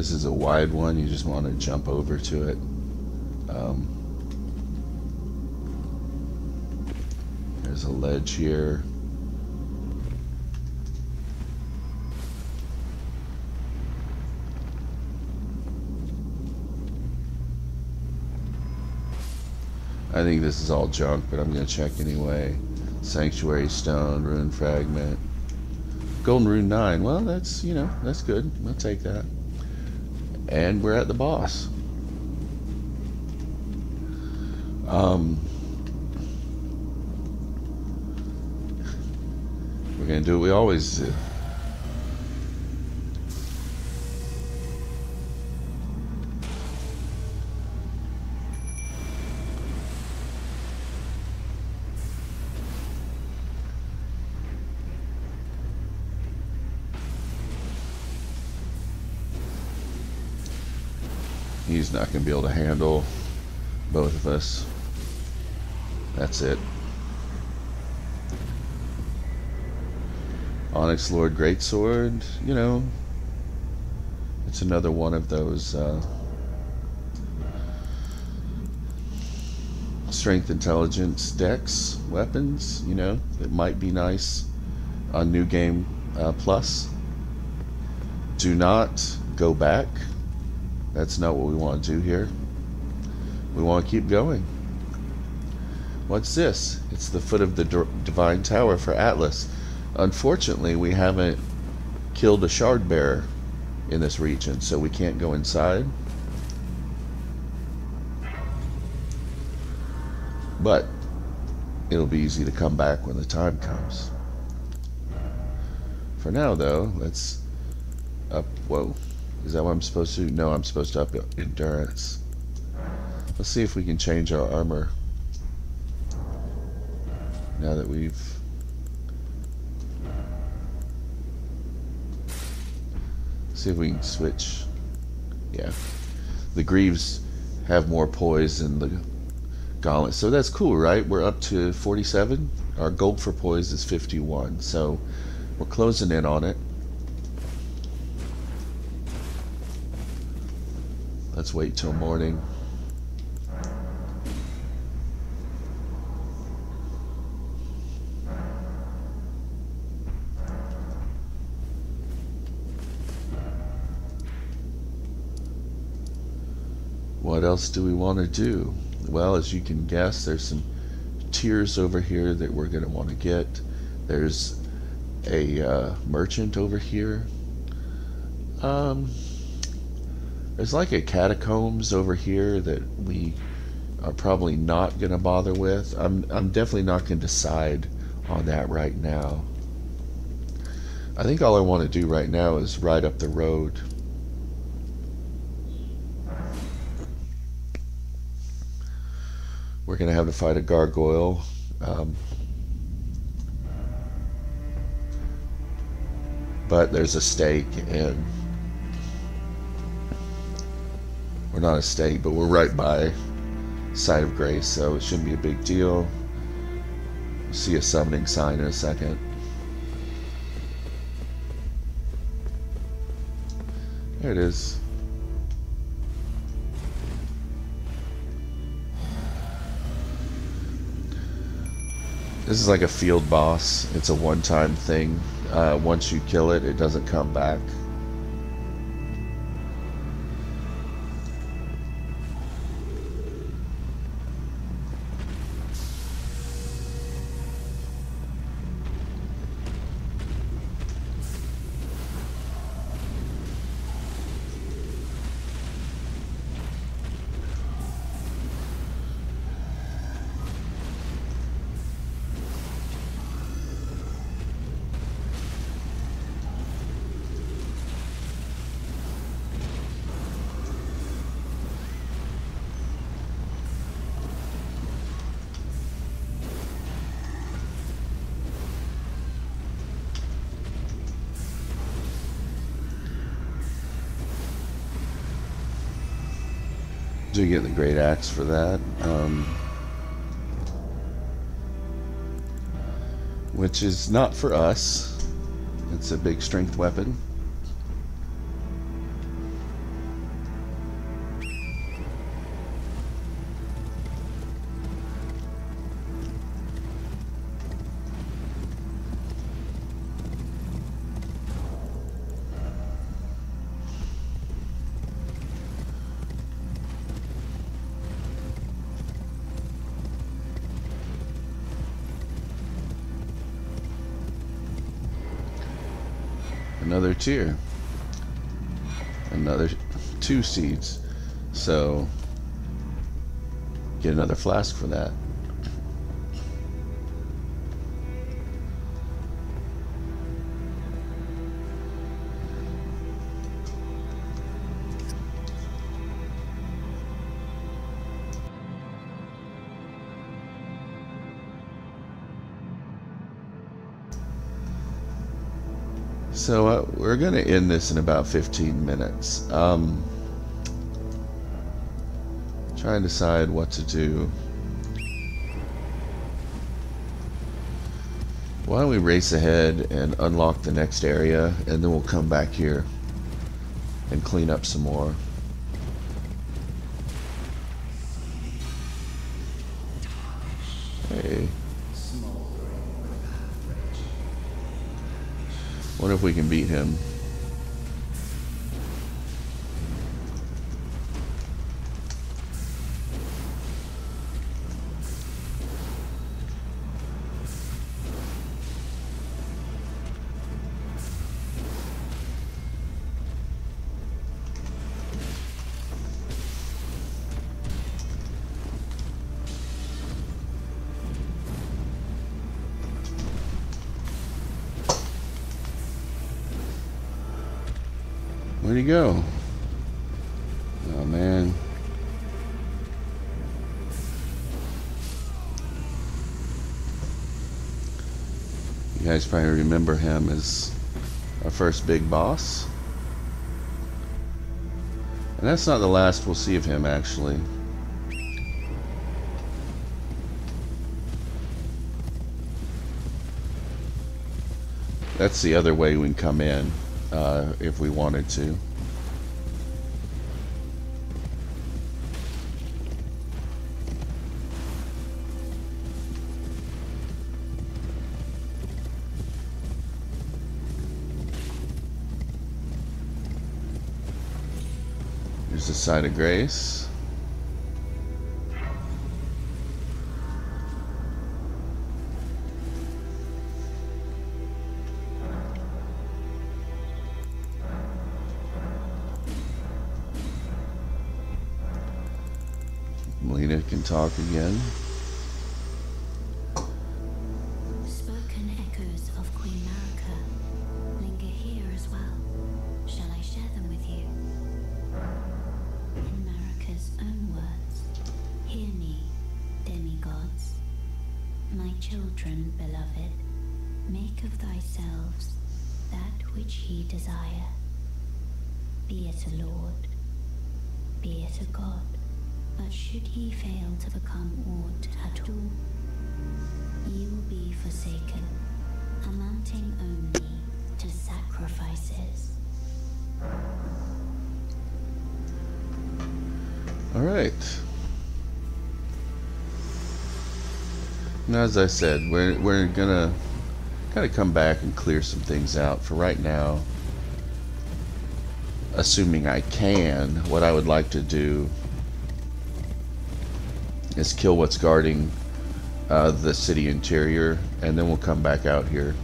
This is a wide one. You just want to jump over to it. Um, there's a ledge here. I think this is all junk, but I'm going to check anyway. Sanctuary Stone, Rune Fragment. Golden Rune 9. Well, that's, you know, that's good. I'll take that. And we're at the boss. Um, we're going to do what we always do. Not going to be able to handle both of us. That's it. Onyx Lord Greatsword, you know, it's another one of those uh, strength intelligence dex weapons, you know, that might be nice on New Game uh, Plus. Do not go back that's not what we want to do here. We want to keep going. What's this? It's the foot of the Divine Tower for Altus. Unfortunately, we haven't killed a shard bearer in this region, so we can't go inside. But it'll be easy to come back when the time comes. For now, though, let's up. Whoa. Is that what I'm supposed to? No, I'm supposed to up endurance. Let's see if we can change our armor. Now that we've... See if we can switch. Yeah. The Greaves have more poise than the Gauntlet. So that's cool, right? We're up to 47. Our gold for poise is 51. So we're closing in on it. Let's wait till morning. What else do we want to do? Well, as you can guess, there's some tears over here that we're going to want to get. There's a uh, merchant over here. Um, there's like a catacombs over here that we are probably not going to bother with. I'm, I'm definitely not going to decide on that right now. I think all I want to do right now is ride up the road. We're going to have to fight a gargoyle. Um, but there's a stake and We're not a state, but we're right by Site of Grace, so it shouldn't be a big deal. See a summoning sign in a second. There it is. This is like a field boss. It's a one-time thing. Uh, once you kill it, it doesn't come back. Do get the great axe for that. Um, which is not for us. It's a big strength weapon. Two seeds. So get another flask for that. So uh, we're going to end this in about 15 minutes. Um, try and decide what to do. Why don't we race ahead and unlock the next area, and then we'll come back here and clean up some more. Hey. Wonder if we can beat him. Remember him as our first big boss. And that's not the last we'll see of him, actually. That's the other way we can come in uh, if we wanted to. Side of grace. Melina can talk again. As I said, we're we're gonna kind of come back and clear some things out. For right now, assuming I can, what I would like to do is kill what's guarding uh, the city interior, and then we'll come back out here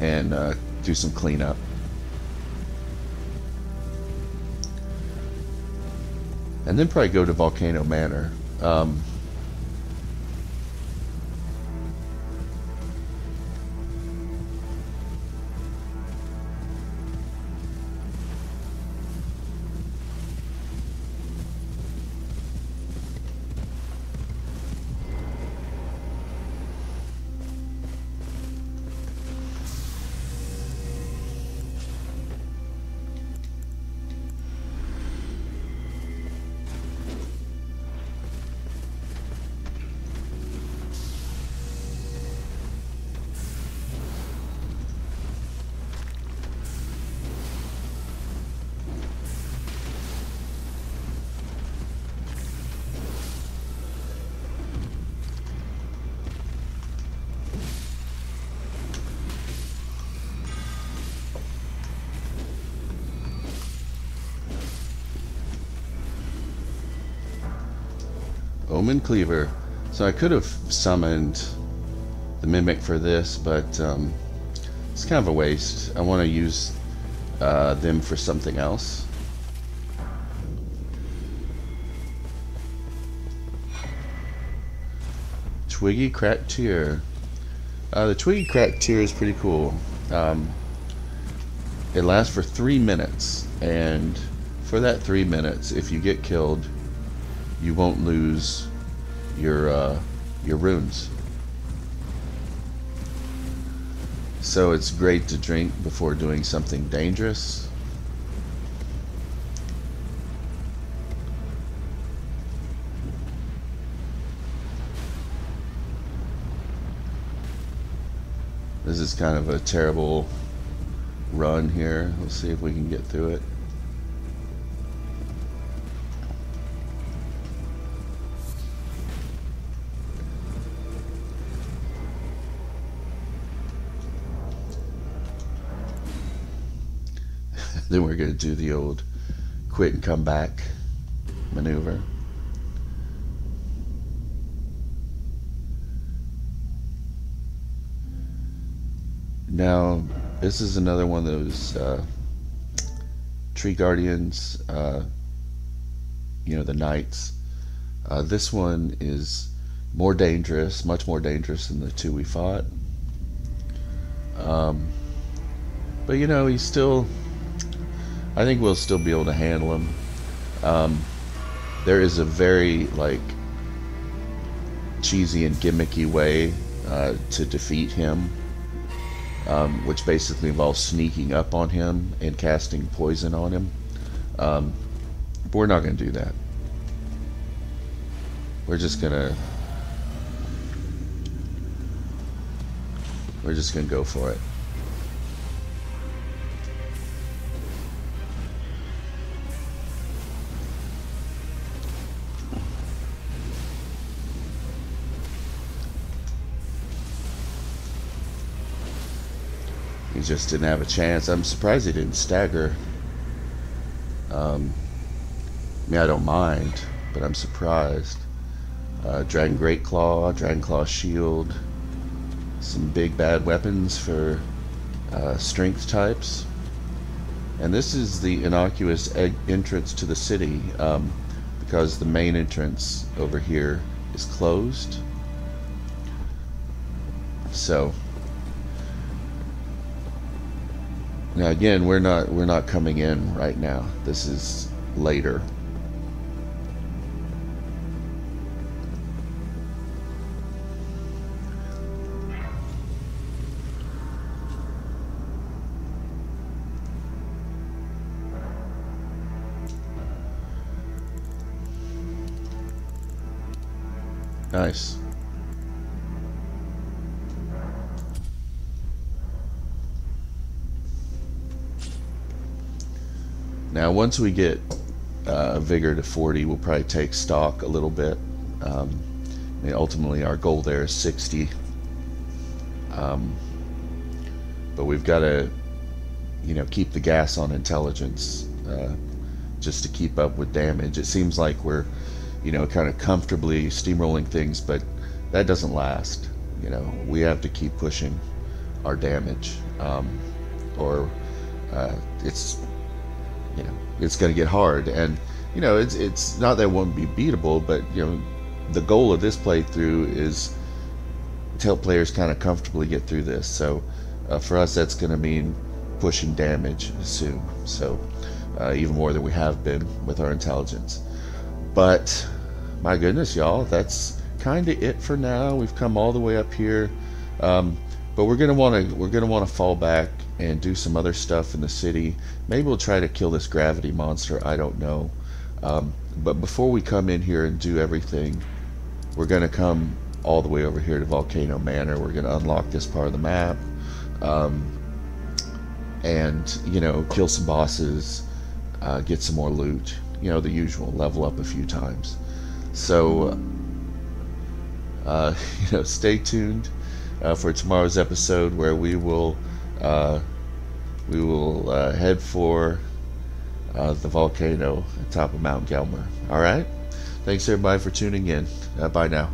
and uh, do some cleanup. and then probably go to Volcano Manor. Um, Omen Cleaver. So I could have summoned the Mimic for this, but um, it's kind of a waste. I want to use uh, them for something else. Twiggy Crack Tear. Uh, the Twiggy Crack Tear is pretty cool. Um, it lasts for three minutes, and for that three minutes, if you get killed, you won't lose your uh, your runes. So it's great to drink before doing something dangerous. This is kind of a terrible run here. Let's see if we can get through it. Then we're going to do the old quit and come back maneuver. Now, this is another one of those uh, tree guardians, uh, you know, the knights. Uh, this one is more dangerous, much more dangerous than the two we fought. Um, but you know, he's still. I think we'll still be able to handle him. Um, there is a very like cheesy and gimmicky way uh, to defeat him um, which basically involves sneaking up on him and casting poison on him. Um, but we're not going to do that. We're just going to. We're just going to go for it. He just didn't have a chance. I'm surprised he didn't stagger. Um, I mean, I don't mind, but I'm surprised. Uh, Dragon Great Claw, Dragon Claw Shield, some big bad weapons for uh, strength types. And this is the innocuous entrance to the city um, because the main entrance over here is closed. So Now again, we're not we're not coming in right now. This is later. Nice. Now, once we get uh, vigor to 40, we'll probably take stock a little bit. Um, I mean, ultimately, our goal there is 60. Um, but we've got to, you know, keep the gas on intelligence uh, just to keep up with damage. It seems like we're, you know, kind of comfortably steamrolling things, but that doesn't last. You know, we have to keep pushing our damage, um, or uh, it's you know it's going to get hard. And you know it's it's not that it won't be beatable but you know the goal of this playthrough is to help players kind of comfortably get through this. So uh, for us that's going to mean pushing damage soon. So uh, even more than we have been with our intelligence. But my goodness y'all that's kind of it for now. We've come all the way up here. Um, but we're gonna want to we're gonna want to fall back and do some other stuff in the city. Maybe we'll try to kill this gravity monster. I don't know. Um, but before we come in here and do everything, we're gonna come all the way over here to Volcano Manor. We're gonna unlock this part of the map, um, and you know, kill some bosses, uh, get some more loot. You know, the usual. Level up a few times. So, uh, <laughs> you know, stay tuned uh, for tomorrow's episode where we will uh, we will uh, head for uh, the volcano at top of Mount Gelmir. All right. Thanks everybody for tuning in. Uh, bye now.